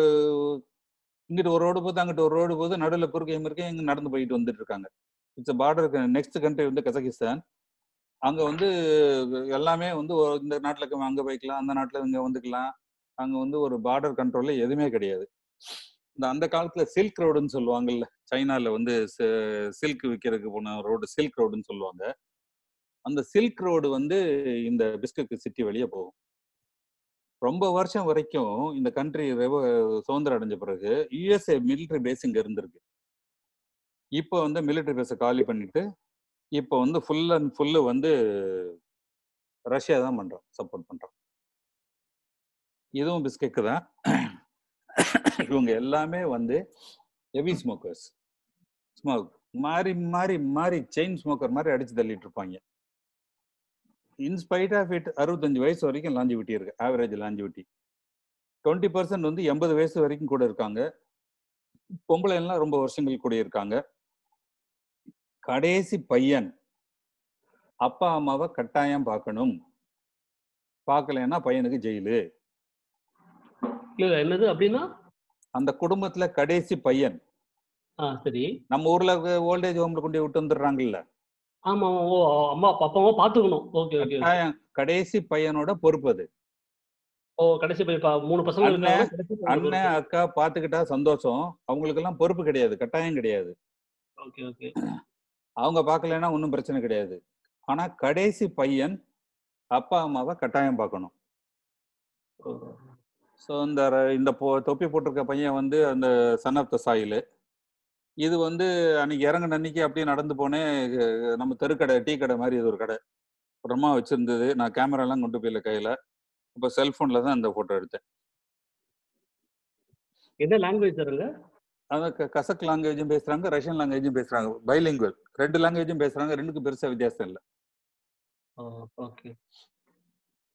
இங்கிட்டு ஒரு ரோடு போது அங்கிட்டு ஒரு ரோடு போது நடுவில் குறுக்கையும் இருக்கே இங்கே நடந்து போயிட்டு வந்துட்டு இருக்காங்க இட்ஸ் பார்டர் நெக்ஸ்ட் கண்ட்ரி வந்து கசகிஸ்தான் அங்கே வந்து எல்லாமே வந்து இந்த நாட்டில் அங்கே போய்க்கலாம் அந்த நாட்டில் இங்கே வந்துக்கலாம். அங்கே வந்து ஒரு பார்டர் கண்ட்ரோலில் எதுவுமே கிடையாது. இந்த அந்த காலத்தில் சில்க் ரோடுன்னு சொல்லுவாங்கல்ல சைனாவில் வந்து சில்க் விற்கிறதுக்கு போன ரோடு சில்க் ரோடுன்னு சொல்லுவாங்க. அந்த சில்க் ரோடு வந்து இந்த பிஸ்கட் சிட்டி வழியா போகும். ரொம்ப வருஷம் வரைக்கும் இந்த கண்ட்ரி சுதந்திரம் அடைஞ்ச பிறகு யுஎஸ்ஏ மிலிட்டரி பேஸ் இங்க இருந்திருக்கு. இப்போ வந்து மிலிட்டரி பேஸை காலி பண்ணிட்டு இப்போ வந்து ஃபுல் அண்ட் ஃபுல்லு வந்து ரஷ்யா தான் பண்றோம் சப்போர்ட் பண்றோம். இதுவும் பிஸ்கெக்கு தான். இவங்க எல்லாமே வந்து ஹெவி ஸ்மோக்கர்ஸ் ஸ்மோக் மாறி மாறி மாறி செயின் ஸ்மோக்கர் மாதிரி அடிச்சு தள்ளிட்டு இருப்பாங்க. இன்ஸ்பைட் ஆஃப் இட் அறுபத்தஞ்சு வயசு வரைக்கும் லாஞ்சிவிட்டி இருக்கு. ஆவரேஜ் லாஞ்சிவிட்டி டுவெண்ட்டி பர்சன்ட் வந்து எண்பது வயசு வரைக்கும் கூட இருக்காங்க. பொம்பளை எல்லாம் ரொம்ப வருஷங்கள் கூட இருக்காங்க. கடைசி பையன் அப்பா அம்மாவை கட்டாயம் பார்க்கணும். பார்க்கலைன்னா பையனுக்கு ஜெயிலு. இல்ல என்னது அப்படின்னா? அந்த குடும்பத்துல கடைசி பையன். சரி. நம்ம ஊர்ல ஓல்டேஜ் ஹோம்ல கொண்டு விட்டு வந்துடுறாங்கல்ல. ஆமா ஓ அம்மா அப்பா அப்பாவை பாத்துக்கணும். ஓகே ஓகே கடைசி பையனோட பொறுப்பு அது. ஓ கடைசி போய் பா- மூணு பசங்க அண்ணன் பையன். அக்கா பாத்துக்கிட்டா சந்தோஷம். அவங்களுக்கு எல்லாம் பொறுப்பு கிடையாது கட்டாயம் கிடையாது. Okay okay. அவங்க பார்க்கலைன்னா ஒன்றும் பிரச்சனை கிடையாது. ஆனா கடைசி பையன் அப்பா அம்மாவை கட்டாயம் பார்க்கணும் ஸோ இந்த இந்த தொப்பி போட்டிருக்க பையன் வந்து அந்த சன் ஆஃப் த சாயில். இது வந்து அன்னைக்கு இறங்கின அன்னைக்கு அப்படியே நடந்து போனேன் நம்ம தெருக்கடை டீ கடை மாதிரி இது ஒரு கடை. அம்மா வச்சிருந்தது. நான் கேமராலாம் கொண்டு போயில கையில. இப்போ செல்போன்ல தான் இந்த போட்டோ எடுத்தேன். என்ன லாங்குவேஜ் சாருங்க அதான் கசக் லாங்குவேஜும் பேசுறாங்க ரஷ்யன் லாங்குவேஜும் பேசுறாங்க. பைலிங்குவல் ரெண்டு லாங்குவேஜும் பேசுறாங்க ரெண்டுக்கும் பெருசா வித்தியாசம் இல்லை. ஓகே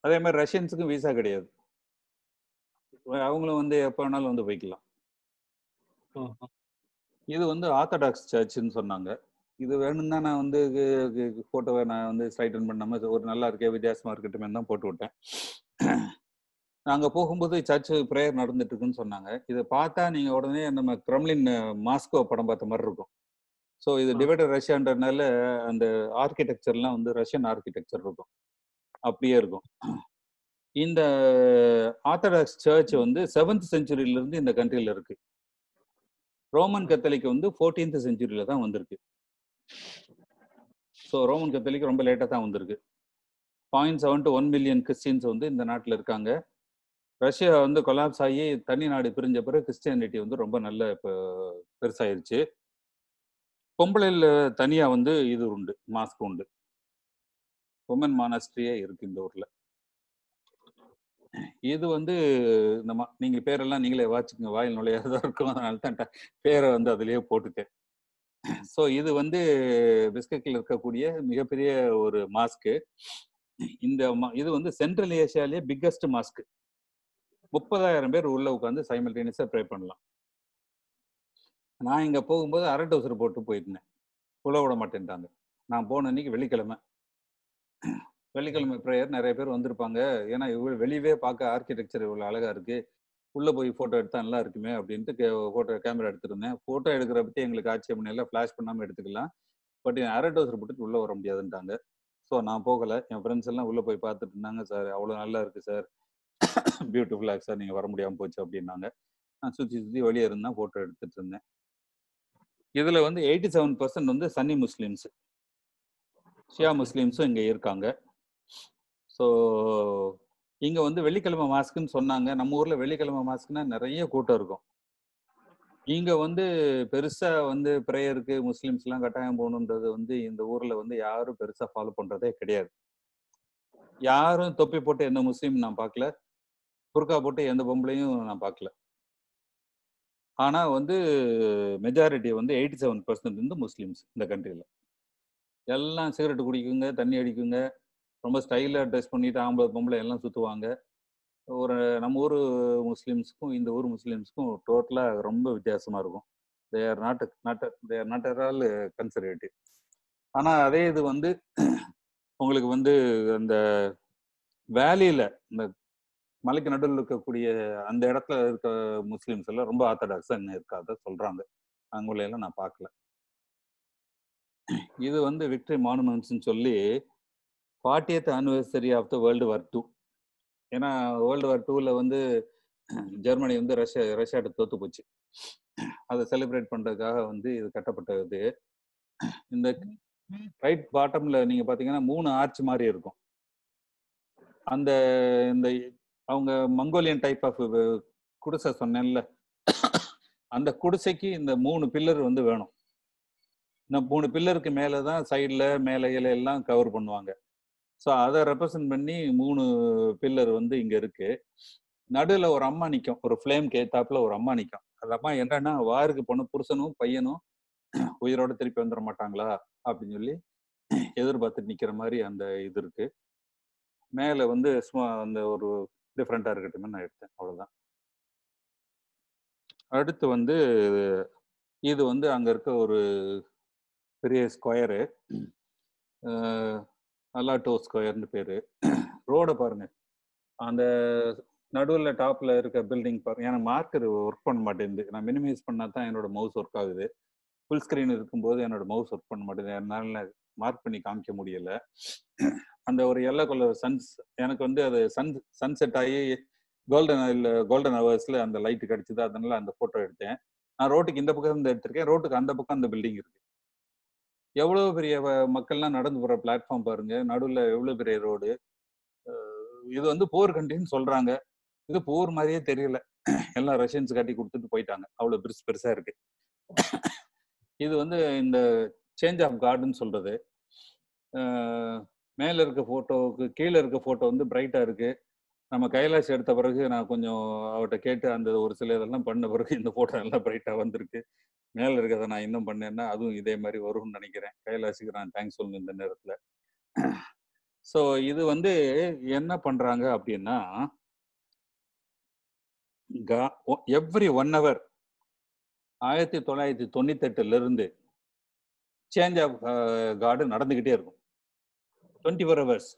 அதே மாதிரி ரஷ்யன்ஸுக்கும் விசா கிடையாது. அவங்களும் வந்து எப்போ வேணாலும் வந்து போய்க்கலாம். இது வந்து ஆர்த்தடாக்ஸ் சர்ச்சுன்னு சொன்னாங்க. இது வேணும் தான் நான் வந்து ஃபோட்டோவை நான் வந்து ஸ்ட்ரைட்டன் பண்ணாம ஒரு நல்லா இருக்கே வித்தியாசமா இருக்கட்டுமே தான் போட்டு விட்டேன். நாங்கள் போகும்போது சர்ச் ப்ரேயர் நடந்துட்டு இருக்குன்னு சொன்னாங்க. இதை பார்த்தா நீங்கள் உடனே நம்ம கிரம்லின் மாஸ்கோ படம் பார்த்த மாதிரி இருக்கும். ஸோ இது டிவைடட் ரஷ்யான்றதுனால அந்த ஆர்கிடெக்சர்லாம் வந்து ரஷ்யன் ஆர்கிடெக்சர் இருக்கும். அப்படியே இருக்கும். இந்த ஆர்த்தடாக்ஸ் சர்ச் வந்து செவன்த் செஞ்சுரியில இருந்து இந்த கண்ட்ரில இருக்கு. ரோமன் கத்தலிக் வந்து ஃபோர்டீன்த் செஞ்சுரியில தான் வந்திருக்கு. ஸோ ரோமன் கத்தலிக் ரொம்ப லேட்டாக தான் வந்திருக்கு. Point seven to one million Christians வந்து இந்த நாட்டில் இருக்காங்க. ரஷ்யா வந்து கொலாப்ஸ் ஆகி தனி நாடு பிரிஞ்ச பிறகு கிறிஸ்டியானிட்டி வந்து ரொம்ப நல்ல இப்போ பெருசாயிருச்சு. பொம்பளையில் தனியாக வந்து இது உண்டு மாஸ்க் உண்டு. உமன் மானஸ்ட்ரியே இருக்கு இந்த ஊரில். இது வந்து இந்த மா- நீங்க பேரெல்லாம் நீங்களே வாச்சுக்கோங்க வாயில் நுழையாததா இருக்கும். அதனால தான் பேரை வந்து அதுலயே போட்டுட்டேன். ஸோ இது வந்து பிஸ்கெட்ல இருக்கக்கூடிய மிகப்பெரிய ஒரு மாஸ்க்கு இந்த மா- இது வந்து சென்ட்ரல் ஏசியாலேயே பிக்கஸ்ட் மாஸ்க் முப்பதாயிரம் பேர் உள்ள உட்காந்து சைமல்டேனியஸாக ப்ரே பண்ணலாம். நான் இங்க போகும்போது அரை டவுசர் போட்டு போயிருந்தேன். உள்ள விட மாட்டேன்ட்டாங்க. நான் போன அன்னைக்கு வெள்ளிக்கிழமை. வெள்ளிக்கிழமை ப்ரேயர் நிறைய பேர் வந்திருப்பாங்க. ஏன்னா இவ்வளோ வெளியவே பார்க்க ஆர்கிடெக்சர் இவ்வளோ அழகா இருக்கு. உள்ளே போய் ஃபோட்டோ எடுத்தா நல்லா இருக்குமே அப்படின்ட்டு ஃபோட்டோ கேமரா எடுத்திருந்தேன். ஃபோட்டோ எடுக்கிற பற்றி எங்களுக்கு ஆட்சேபம் இல்லை ஃப்ளாஷ் பண்ணாமல் எடுத்துக்கலாம். பட் என் அரட்டோசர் போட்டுட்டு உள்ளே வர முடியாதுன்ட்டாங்க. ஸோ நான் போகலை. என் ஃப்ரெண்ட்ஸ் எல்லாம் உள்ளே போய் பார்த்துட்டு இருந்தாங்க சார் அவ்வளோ நல்லா இருக்குது சார். பியூட்டிஃபுல்லாக சார். நீங்கள் வர முடியாமல் போச்சு அப்படின்னாங்க. நான் சுற்றி சுற்றி வெளியே இருந்தேன் ஃபோட்டோ எடுத்துட்டு இருந்தேன். இதில் வந்து எயிட்டி செவன் பர்சன்ட் வந்து சன்னி முஸ்லீம்ஸ் ஷியா முஸ்லீம்ஸும் இங்கே இருக்காங்க. ஸோ இங்கே வந்து வெள்ளிக்கிழமை மாஸ்க்குன்னு சொன்னாங்க. நம்ம ஊரில் வெள்ளிக்கிழமை மாஸ்க்குன்னா நிறைய கூட்டம் இருக்கும். இங்கே வந்து பெருசாக வந்து ப்ரேயருக்கு முஸ்லீம்ஸ்லாம் கட்டாயம் போகணுன்றது வந்து இந்த ஊரில் வந்து யாரும் பெருசாக ஃபாலோ பண்ணுறதே கிடையாது. யாரும் தொப்பி போட்டு எந்த முஸ்லீம் நான் பார்க்கல. புர்கா போட்டு எந்த பொம்பளையும் நான் பார்க்கல. ஆனால் வந்து மெஜாரிட்டி வந்து எயிட்டி செவன் பர்சன்ட் வந்து முஸ்லீம்ஸ் இந்த கண்ட்ரியில் எல்லாம் சிகரெட் குடிக்குங்க தண்ணி அடிக்குங்க. ரொம்ப ஸ்டைலாக ட்ரெஸ் பண்ணிட்டு ஆம்பளை பொம்பளை எல்லாம் சுற்றுவாங்க ஒரு நம்ம ஊர் முஸ்லீம்ஸுக்கும் இந்த ஊர் முஸ்லீம்ஸுக்கும் டோட்டலாக ரொம்ப வித்தியாசமாக இருக்கும். They are not not they are not all conservative ஆனால் அதே இது வந்து உங்களுக்கு வந்து அந்த வேலியில் இந்த மலைக்கு நடுவில் இருக்கக்கூடிய அந்த இடத்துல இருக்க முஸ்லீம்ஸ் எல்லாம் ரொம்ப ஆர்த்தடாக்ஸாக இன்னும் இருக்காத சொல்கிறாங்க அவங்கள எல்லாம் நான் பார்க்கல. இது வந்து விக்டரி மானுமெண்ட்ஸ்ன்னு சொல்லி fortieth anniversary of the world war two ஏன்னா வேர்ல்டு வார் டூவில் வந்து ஜெர்மனி வந்து ரஷ்யா ரஷ்யாட்ட தோத்து போச்சு. அதை செலிப்ரேட் பண்ணுறதுக்காக வந்து இது கட்டப்பட்டது. இந்த ரைட் பாட்டம்ல நீங்க பாத்தீங்கன்னா மூணு ஆர்ச் மாதிரி இருக்கும். அந்த இந்த அவங்க மங்கோலியன் டைப் ஆஃப் குடிசை சொன்னேன்ல. அந்த குடிசைக்கு இந்த மூணு பில்லர் வந்து வேணும். இந்த மூணு பில்லருக்கு மேலே தான் சைடில் மேலே இலை எல்லாம் கவர் பண்ணுவாங்க. ஸோ அதை ரெப்ரசன்ட் பண்ணி மூணு பில்லர் வந்து இங்கே இருக்கு. நடுவில் ஒரு அம்மா நிற்கும் ஒரு ஃப்ளேம் கேத்தாப்புல ஒரு அம்மா நிற்கும் அந்த அம்மா என்னன்னா வாருக்கு போன புருஷனும் பையனும் உயிரோட திருப்பி வந்துட மாட்டாங்களா? அப்படின்னு சொல்லி எதிர்பார்த்துட்டு நிற்கிற மாதிரி அந்த இது இருக்கு. மேலே வந்து சும்மா அந்த ஒரு டிஃப்ரெண்ட்டாக இருக்கட்டுமே நான் எடுத்தேன். அவ்வளோதான் அடுத்து வந்து இது வந்து அங்கே இருக்க ஒரு பெரிய ஸ்கொயரு அலாட்டோ ஸ்கொயர்னு பேர் ரோடை பாருங்க. அந்த நடுவில் டாப்ல இருக்க பில்டிங் பாருங்க எனக்கு மார்க்கர் ஒர்க் பண்ண மாட்டேங்குது. நான் மினிமைஸ் பண்ணால் தான் என்னோட மவுஸ் ஒர்க் ஆகுது. ஃபுல் ஸ்க்ரீன் இருக்கும்போது என்னோட மவுஸ் ஒர்க் பண்ண மாட்டேங்குது. என்னால் மார்க் பண்ணி காமிக்க முடியல. அந்த ஒரு எல்லோ கலர் சன்ஸ் எனக்கு வந்து அது சன் சன்செட் ஆகி கோல்டன் இல்லை கோல்டன் ஹவர்ஸ்ல அந்த லைட் கிடச்சிது. அதனால அந்த ஃபோட்டோ எடுத்தேன். நான் ரோட்டுக்கு இந்த பக்கம் இருந்து எடுத்திருக்கேன் ரோட்டுக்கு அந்த பக்கம் அந்த பில்டிங் இருக்கு. எவ்வளவு பெரிய வ- மக்கள்லாம் நடந்து போற பிளாட்ஃபார்ம் பாருங்க. நடுவில் எவ்வளவு பெரிய ரோடு இது வந்து போர் கண்ட்ரின்னு சொல்றாங்க. இது போர் மாதிரியே தெரியல. எல்லாம் ரஷ்யன்ஸ் காட்டி கொடுத்துட்டு போயிட்டாங்க. அவ்வளவு பெருசு பெருசா இருக்கு. இது வந்து இந்த சேஞ்ச் ஆஃப் கார்டுன்னு சொல்றது. மேல இருக்க போட்டோவுக்கு கீழே இருக்க போட்டோ வந்து பிரைட்டா இருக்கு. நம்ம கைலாஷ் எடுத்த பிறகு நான் கொஞ்சம் அவர்கிட்ட கேட்டு அந்த ஒரு சில இதெல்லாம் பண்ண பிறகு இந்த போட்டோ எல்லாம் பிரைட்டா வந்திருக்கு. மேல இருக்கிறத நான் இன்னும் பண்ணேன்னா அதுவும் இதே மாதிரி வரும்னு நினைக்கிறேன். கைலாஷுக்கு நான் தேங்க்ஸ் சொல்லணும் இந்த நேரத்துல. ஸோ இது வந்து என்ன பண்றாங்க அப்படின்னா எவ்ரி ஒன் ஹவர் ஆயிரத்தி தொள்ளாயிரத்தி தொண்ணூத்தெட்டுல இருந்து சேஞ்ச் ஆஃப் கார்டு uh, நடந்துக்கிட்டே இருக்கும். டுவெண்ட்டி ஃபோர் ஹவர்ஸ்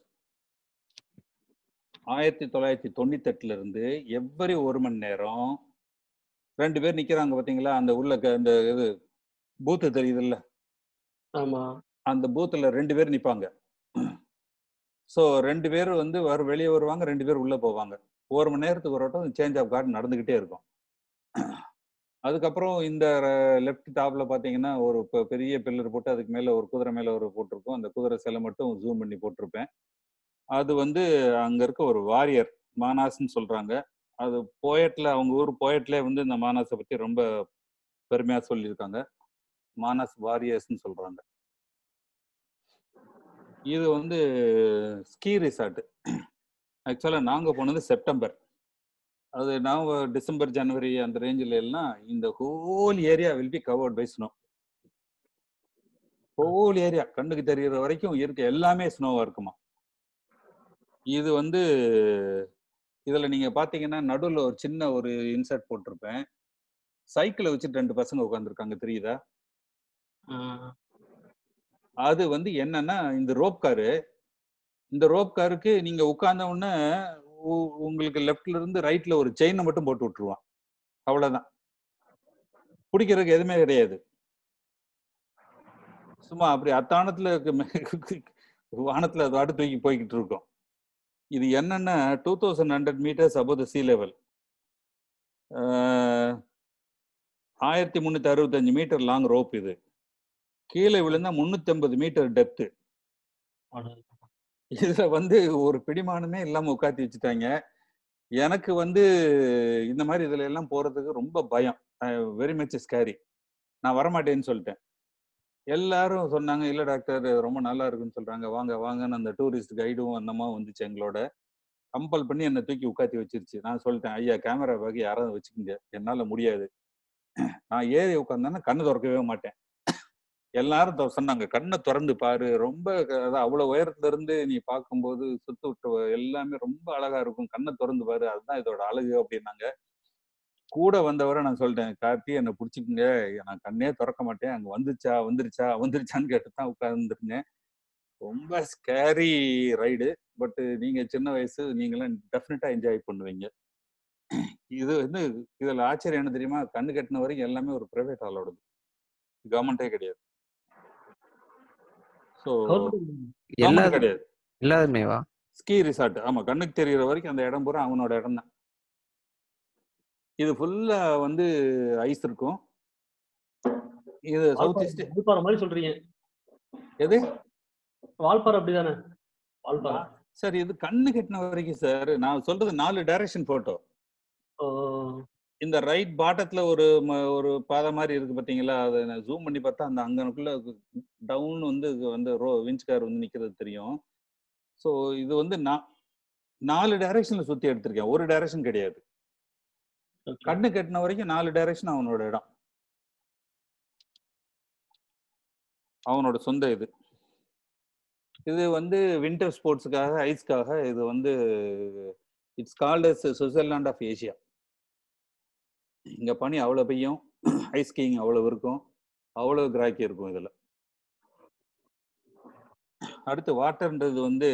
ஆயிரத்தி தொள்ளாயிரத்தி தொண்ணூத்தெட்டுல இருந்து எவ்வரி ஒரு மணி நேரம் ரெண்டு பேர் நிக்கிறாங்க பாத்தீங்களா? அந்த உள்ள இந்த இது பூத்து தெரியுதுல்ல? ஆமா. அந்த பூத்துல ரெண்டு பேர் நிப்பாங்க. ஸோ ரெண்டு பேர் வந்து வர வெளியே வருவாங்க ரெண்டு பேர் உள்ள போவாங்க. ஒரு மணி நேரத்துக்கு ஒரு வட்டம் சேஞ்ச் ஆஃப் கார்டு நடந்துகிட்டே இருக்கும். அதுக்கப்புறம் இந்த லெஃப்ட் டாப்ல பாத்தீங்கன்னா ஒரு பெரிய பில்லர் போட்டு அதுக்கு மேல ஒரு குதிரை மேல ஒரு போட்டிருக்கும். அந்த குதிரை சிலை மட்டும் ஜூம் பண்ணி போட்டிருப்பேன். அது வந்து அங்க இருக்க ஒரு வாரியர் மானாஸ்ன்னு சொல்றாங்க. அது போயட்ல அவங்க ஊர் போயட்ல வந்து இந்த மானாஸை பத்தி ரொம்ப பெருமையா சொல்லியிருக்காங்க. மானஸ் வாரியர்ஸ்ன்னு சொல்றாங்க. இது வந்து ஸ்கீ ரிசார்ட். ஆக்சுவலாக நாங்கள் போனது செப்டம்பர். அது நவம்பர் டிசம்பர் ஜனவரி அந்த ரேஞ்சில் எல்லாம் இந்த whole area will be covered by snow whole area கண்ணுக்கு தெரிகிற வரைக்கும் இருக்க எல்லாமே ஸ்னோவாக இருக்குமா? இது வந்து இதில் நீங்கள் பார்த்தீங்கன்னா நடுவில் ஒரு சின்ன ஒரு இன்சர்ட் போட்டிருப்பேன். சைக்கிளை வச்சுட்டு ரெண்டு பசங்க உட்காந்துருக்காங்க தெரியுதா? அது வந்து என்னன்னா இந்த ரோப் காரு இந்த ரோப் காருக்கு நீங்க உட்கார்ந்த உடனே உங்களுக்கு லெஃப்ட்ல இருந்து ரைட்ல ஒரு செயினை மட்டும் போட்டு விட்டுருவான். அவ்வளவுதான். பிடிக்கிறதுக்கு எதுவுமே கிடையாது. சும்மா அப்படி அத்தானத்துல வானத்துல அது பாட்டு தூக்கி போய்கிட்டு இருக்கோம். இது என்னன்னா two thousand hundred metres above the sea level ஆயிரத்தி முந்நூற்றி அறுபத்தஞ்சு மீட்டர் லாங் ரோப் இது. கீழே விழுந்தா முந்நூற்றி ஐம்பது மீட்டர் டெப்த்து இதுல வந்து ஒரு பிடிமானமே இல்லாம உட்காத்தி வச்சுட்டாங்க. எனக்கு வந்து இந்த மாதிரி இதுல எல்லாம் போறதுக்கு ரொம்ப பயம். வெரி மச் ஸ்கேரி நான் வரமாட்டேன்னு சொல்லிட்டேன். எல்லாரும் சொன்னாங்க இல்ல டாக்டர் ரொம்ப நல்லா இருக்குன்னு சொல்றாங்க. வாங்க வாங்கன்னு அந்த டூரிஸ்ட் கைடும் அந்தமா வந்துச்சு எங்களோட. கம்பல் பண்ணி என்னை தூக்கி உட்காத்தி வச்சிருச்சு. நான் சொல்லிட்டேன் ஐயா கேமரா பாக்கி யாராவது வச்சுக்கோங்க. என்னால முடியாது. நான் ஏறி உட்காந்தேன்னா கண்ணு திறக்கவே மாட்டேன். எல்லாரும் சொன்னாங்க கண்ணை திறந்து பாரு. ரொம்ப அதாவது அதான் அவ்வளவு உயரத்துல இருந்து நீ பார்க்கும்போது சுத்து விட்டு எல்லாமே ரொம்ப அழகா இருக்கும். கண்ணை திறந்து பாரு. அதுதான் இதோட அழகு அப்படின்னாங்க. கூட வந்தவரை நான் சொல்லிட்டேன் கார்த்தி என்னை பிடிச்சிக்கங்க. நான் கண்ணே திறக்க மாட்டேன். அங்க வந்துச்சா வந்துருச்சா வந்துருச்சான்னு கேட்டு தான் உட்கார்ந்துருந்தேன். ரொம்ப ஸ்கேரி ரைடு பட் நீங்க சின்ன வயசு நீங்களாம் டெஃபினட்டா என்ஜாய் பண்ணுவீங்க. இது வந்து இதுல ஆச்சரியம் என்ன தெரியுமா? கண்ணு கட்டின வரைக்கும் எல்லாமே ஒரு பிரைவேட் ஆளோடது கவர்மெண்டே கிடையாது. ஸோ கிடையாது. எல்லாருமேவா ஸ்கீ ரிசார்ட் ஆமா கண்ணுக்கு தெரிகிற வரைக்கும் அந்த இடம் பூரா அவனோட இடம் தான் இது ஃபுல்லா வந்து ஐஸ் இருக்கும். இது சவுத் ஈஸ்ட் வால்பாறை மாதிரி சொல்றீங்க. எது? வால்பாறை அப்படிதானே? வால்பாறை. சார் இது கண்ணு கட்டின வரைக்கும் சார் நான் சொல்றது நாலு டைரக்ஷன் போட்டோ இந்த ரைட் பாட்டத்துல ஒரு ஒரு பாதை மாதிரி இருக்கு பாத்தீங்களா? அதை நான் ஜூம் பண்ணி பார்த்தா அந்த அங்கனுக்குள்ள டவுன் வந்து வந்து ரோ விஞ்ச் கார் வந்து நிக்கிறது தெரியும். ஸோ இது வந்து நான் நாலு டைரக்ஷன்ல சுத்தி எடுத்திருக்கேன். ஒரு டைரக்ஷன் கிடையாது. கண்ணு கட்டின வரைக்கும் நாலு டைரக்ஷன் அவனோட இடம். அவனோட சொந்த இது. இது வந்து வின்டர் ஸ்போர்ட்ஸுக்காக ஐஸ்க்காக இது வந்து it's called as Switzerland of Asia இங்க பனி அவ்வளோ பெய்யும் ஐஸ் ஸ்கீயிங் அவ்வளவு இருக்கும் அவ்வளவு கிராக்கி இருக்கும் இதுல. அடுத்து வாட்டர்ன்றது வந்து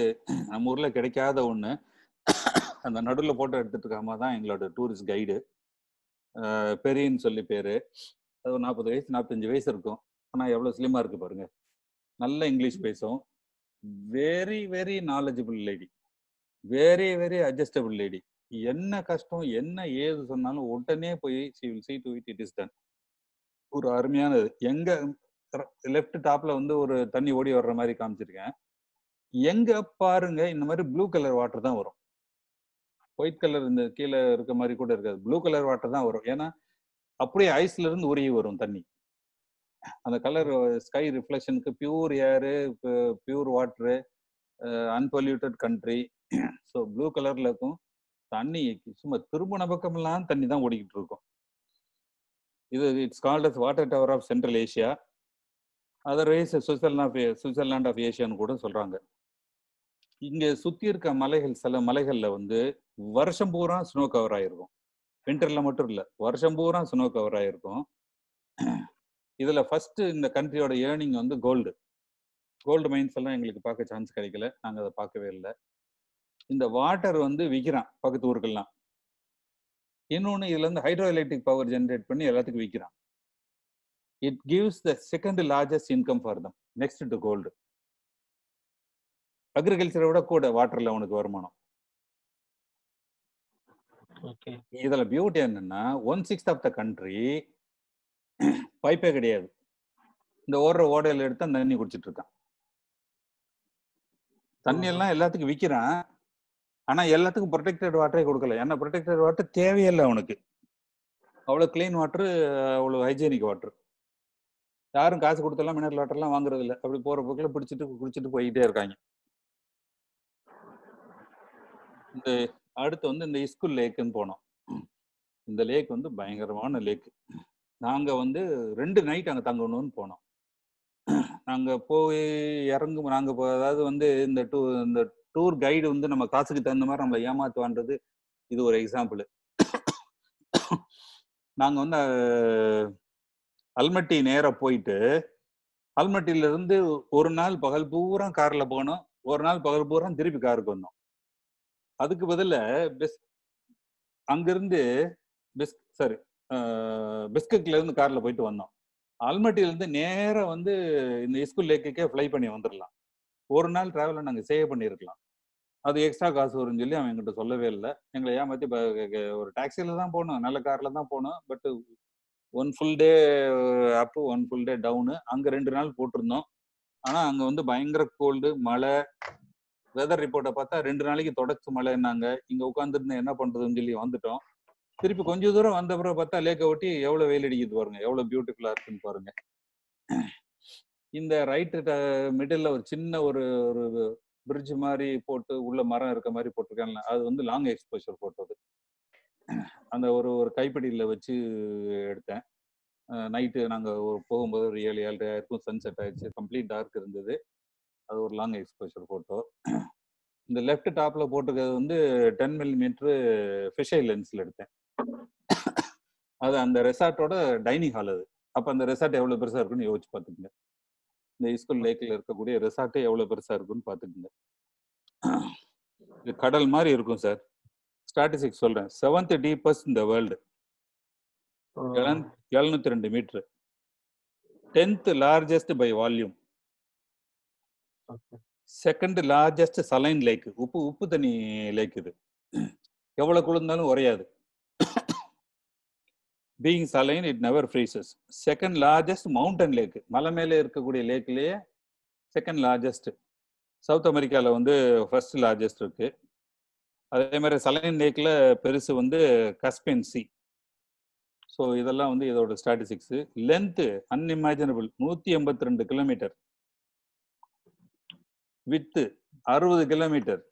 நம்ம ஊர்ல கிடைக்காத ஒண்ணு. அந்த நடுவில் போட்டோ எடுத்துட்டு இருக்காம தான் எங்களோட டூரிஸ்ட் கைடு பெரியன்னு சொல்லி பேரு. அது ஒரு நாற்பது வயசு நாற்பத்தஞ்சு வயசு இருக்கும். ஆனா எவ்வளவு ஸ்லிமா இருக்கு பாருங்க. நல்ல இங்கிலீஷ் பேசும். Very very knowledgeable lady very very adjustable lady என்ன கஷ்டம் என்ன ஏது சொன்னாலும் உடனே போய் she will see to it it is done. ஒரு அருமையானது. எங்க லெஃப்ட் டாப்ல வந்து ஒரு தண்ணி ஓடி வர்ற மாதிரி காமிச்சிருக்கேன். எங்க பாருங்க இந்த மாதிரி ப்ளூ கலர் வாட்டர் தான் வரும். ஒயிட் கலர் இந்த கீழே இருக்க மாதிரி கூட இருக்காது. ப்ளூ கலர் வாட்டர் தான் வரும். ஏன்னா அப்படியே ஐஸ்ல இருந்து உருகி வரும் தண்ணி. அந்த colour sky ரிஃப்ளெக்ஷனுக்கு pure air pure water unpolluted country so blue கலர்ல இருக்கும். தண்ணி சும்மா திரும்பின பக்கமெல்லாம் தண்ணி தான் ஓடிக்கிட்டு இருக்கும். இது it's called as water tower of Central Asia otherwise Switzerland of Switzerland of ஏஷியான்னு கூட சொல்றாங்க. இங்க சுத்தி இருக்க மலைகள் சில மலைகள்ல வந்து வருஷம் பூரா ஸ்னோ கவர் ஆயிருக்கும். வின்டர்ல மட்டும் இல்ல வருஷம் பூரா ஸ்னோ கவர் ஆயிருக்கும். இதுல ஃபர்ஸ்ட் இந்த கண்ட்ரியோட ஏர்னிங் வந்து கோல்டு கோல்டு மைன்ஸ் எல்லாம் எங்களுக்கு பார்க்க சான்ஸ் கிடைக்கல நாங்க அதை பார்க்கவே இல்லை. இந்த வாட்டர் வந்து விற்கிறான் பக்கத்து ஊருக்கெல்லாம். இன்னொன்னு இதுல இருந்து ஹைட்ரோ எலக்ட்ரிக் பவர் ஜென்ரேட் பண்ணி எல்லாத்துக்கும் விற்கிறான் it gives the second largest income for them next to gold அக்ரிகல்ச்சரை விட கூட வாட்டர்ல அவனுக்கு வருமானம். இதுல பியூட்டி என்னன்னா one sixth of the country பைப்பே கிடையாது. இந்த ஓடுற ஓடையில எடுத்து அந்த தண்ணி குடிச்சிட்டு இருக்கான். தண்ணி எல்லாம் எல்லாத்துக்கும் விக்கிறான். ஆனா எல்லாத்துக்கும் ப்ரொடெக்டட் வாட்டரே கொடுக்கல. ஏன்னா ப்ரொடெக்டட் வாட்டர் தேவையில்லை அவனுக்கு. அவ்வளவு க்ளீன் வாட்டர் அவ்வளவு ஹைஜீனிக் வாட்டர் யாரும் காசு கொடுத்தெல்லாம் மினரல் வாட்டர்லாம் வாங்குறது இல்லை அப்படி போற போக்கில் பிடிச்சிட்டு குடிச்சிட்டு போயிட்டே இருக்காங்க. இந்த அடுத்து வந்து இந்த இஸ்குல் லேக்குன்னு போனோம். இந்த லேக் வந்து பயங்கரமான லேக் நாங்கள் வந்து ரெண்டு நைட் அங்கே தங்கணும்னு போனோம். நாங்கள் போய் இறங்கும் நாங்கள் அதாவது வந்து இந்த டூ இந்த டூர் கைடு வந்து நம்ம காசுக்கு தகுந்த மாதிரி நம்மளை ஏமாத்துவான்றது இது ஒரு எக்ஸாம்பிள் நாங்கள் வந்து அல்மட்டி நேராக போயிட்டு அல்மட்டியிலேருந்து ஒரு நாள் பகல் பூரா காரில் போனோம் ஒரு நாள் பகல் பூரா திருப்பி காருக்கு வந்தோம். அதுக்கு பதில பெஸ் அங்கிருந்து பெஸ் சாரி பெஸ்கக்ல இருந்து கார்ல போயிட்டு வந்தோம். அல்மட்டில இருந்து நேரம் வந்து இந்த இஸ்கூல் லேக்குக்கே ஃப்ளை பண்ணி வந்துடலாம் ஒரு நாள் டிராவலை நாங்கள் சேவ் பண்ணியிருக்கலாம் அது எக்ஸ்ட்ரா காசு வரும்னு சொல்லி அவன் எங்கிட்ட சொல்லவே இல்லை. எங்களை ஏமாத்தி ஒரு டாக்ஸியில் தான் போனோம். நல்ல கார்ல தான் போனோம். But one full day up one full day down அங்கே ரெண்டு நாள் போட்டிருந்தோம். ஆனால் அங்கே வந்து பயங்கர கோல்டு மழை வெதர் ரிப்போர்ட்டை பார்த்தா ரெண்டு நாளைக்கு தொடர்ச்சி மழைன்னாங்க. இங்க உட்காந்துருந்து என்ன பண்றதுன்னு சொல்லி வந்துட்டோம். திருப்பி கொஞ்ச தூரம் வந்த அப்புறம் பார்த்தா லேக்கை ஒட்டி எவ்வளவு வெயில் அடிக்குது பாருங்க. எவ்வளவு பியூட்டிஃபுல்லா இருக்குன்னு பாருங்க. இந்த ரைட்டு மிடில் ஒரு சின்ன ஒரு ஒரு பிரிட்ஜ் மாதிரி போட்டு உள்ள மரம் இருக்க மாதிரி போட்டிருக்காங்க அது வந்து லாங் எக்ஸ்போஷர் போட்டது அந்த ஒரு ஒரு கைப்பிடியில் வச்சு எடுத்தேன். நைட்டு நாங்கள் ஒரு போகும்போது ஒரு ஏழு ஏழரை இருக்கும் சன்செட் ஆயிடுச்சு. கம்ப்ளீட் டார்க் இருந்தது. அது ஒரு லாங் எக்ஸ்போஷர் ஃபோட்டோ இந்த லெஃப்ட் டாப்ல போட்டிருக்கிறது வந்து டென் மில்லிமீட்ரு ஃபிஷை லென்ஸ்ல எடுத்தேன். அது அந்த ரெசார்ட்டோட டைனிங் ஹால் அது. அப்போ அந்த ரெசார்ட் எவ்வளோ பெருசா இருக்குன்னு யோசிச்சு பார்த்துக்குங்க. இந்த இஸ்கூல் லேக்கில் இருக்கக்கூடிய ரெசார்ட்டே எவ்வளோ பெருசா இருக்குன்னு பார்த்துக்குங்க. இது கடல் மாதிரி இருக்கும் சார் ஸ்டாட்டிஸ்டிக்ஸ் சொல்றேன். செவன்த் டீப்பஸ்ட் இந்த வேர்ல்டு எழுநூத்தி ரெண்டு metre tenth largest by volume second largest saline lake உப்பு உப்பு தண்ணி லேக் இது. எவ்வளவு குளிர்ந்தாலும் உறையாது. Being saline it never freezes second largest mountain lake மலை மேலே இருக்கக்கூடிய லேக்லயே செகண்ட் லார்ஜஸ்ட் சவுத் அமெரிக்காவில் வந்து ஃபர்ஸ்ட் லார்ஜஸ்ட் இருக்கு. அதே மாதிரி சலைன் லேக்கில் பெருசு வந்து கஸ்பியன் சி ஸோ இதெல்லாம் வந்து இதோட ஸ்டாட்டிஸ்டிக்ஸு லென்த்து அன்இமேஜினபிள் நூற்றி எண்பத்தி ரெண்டு கிலோமீட்டர் வித்து அறுபது kilometre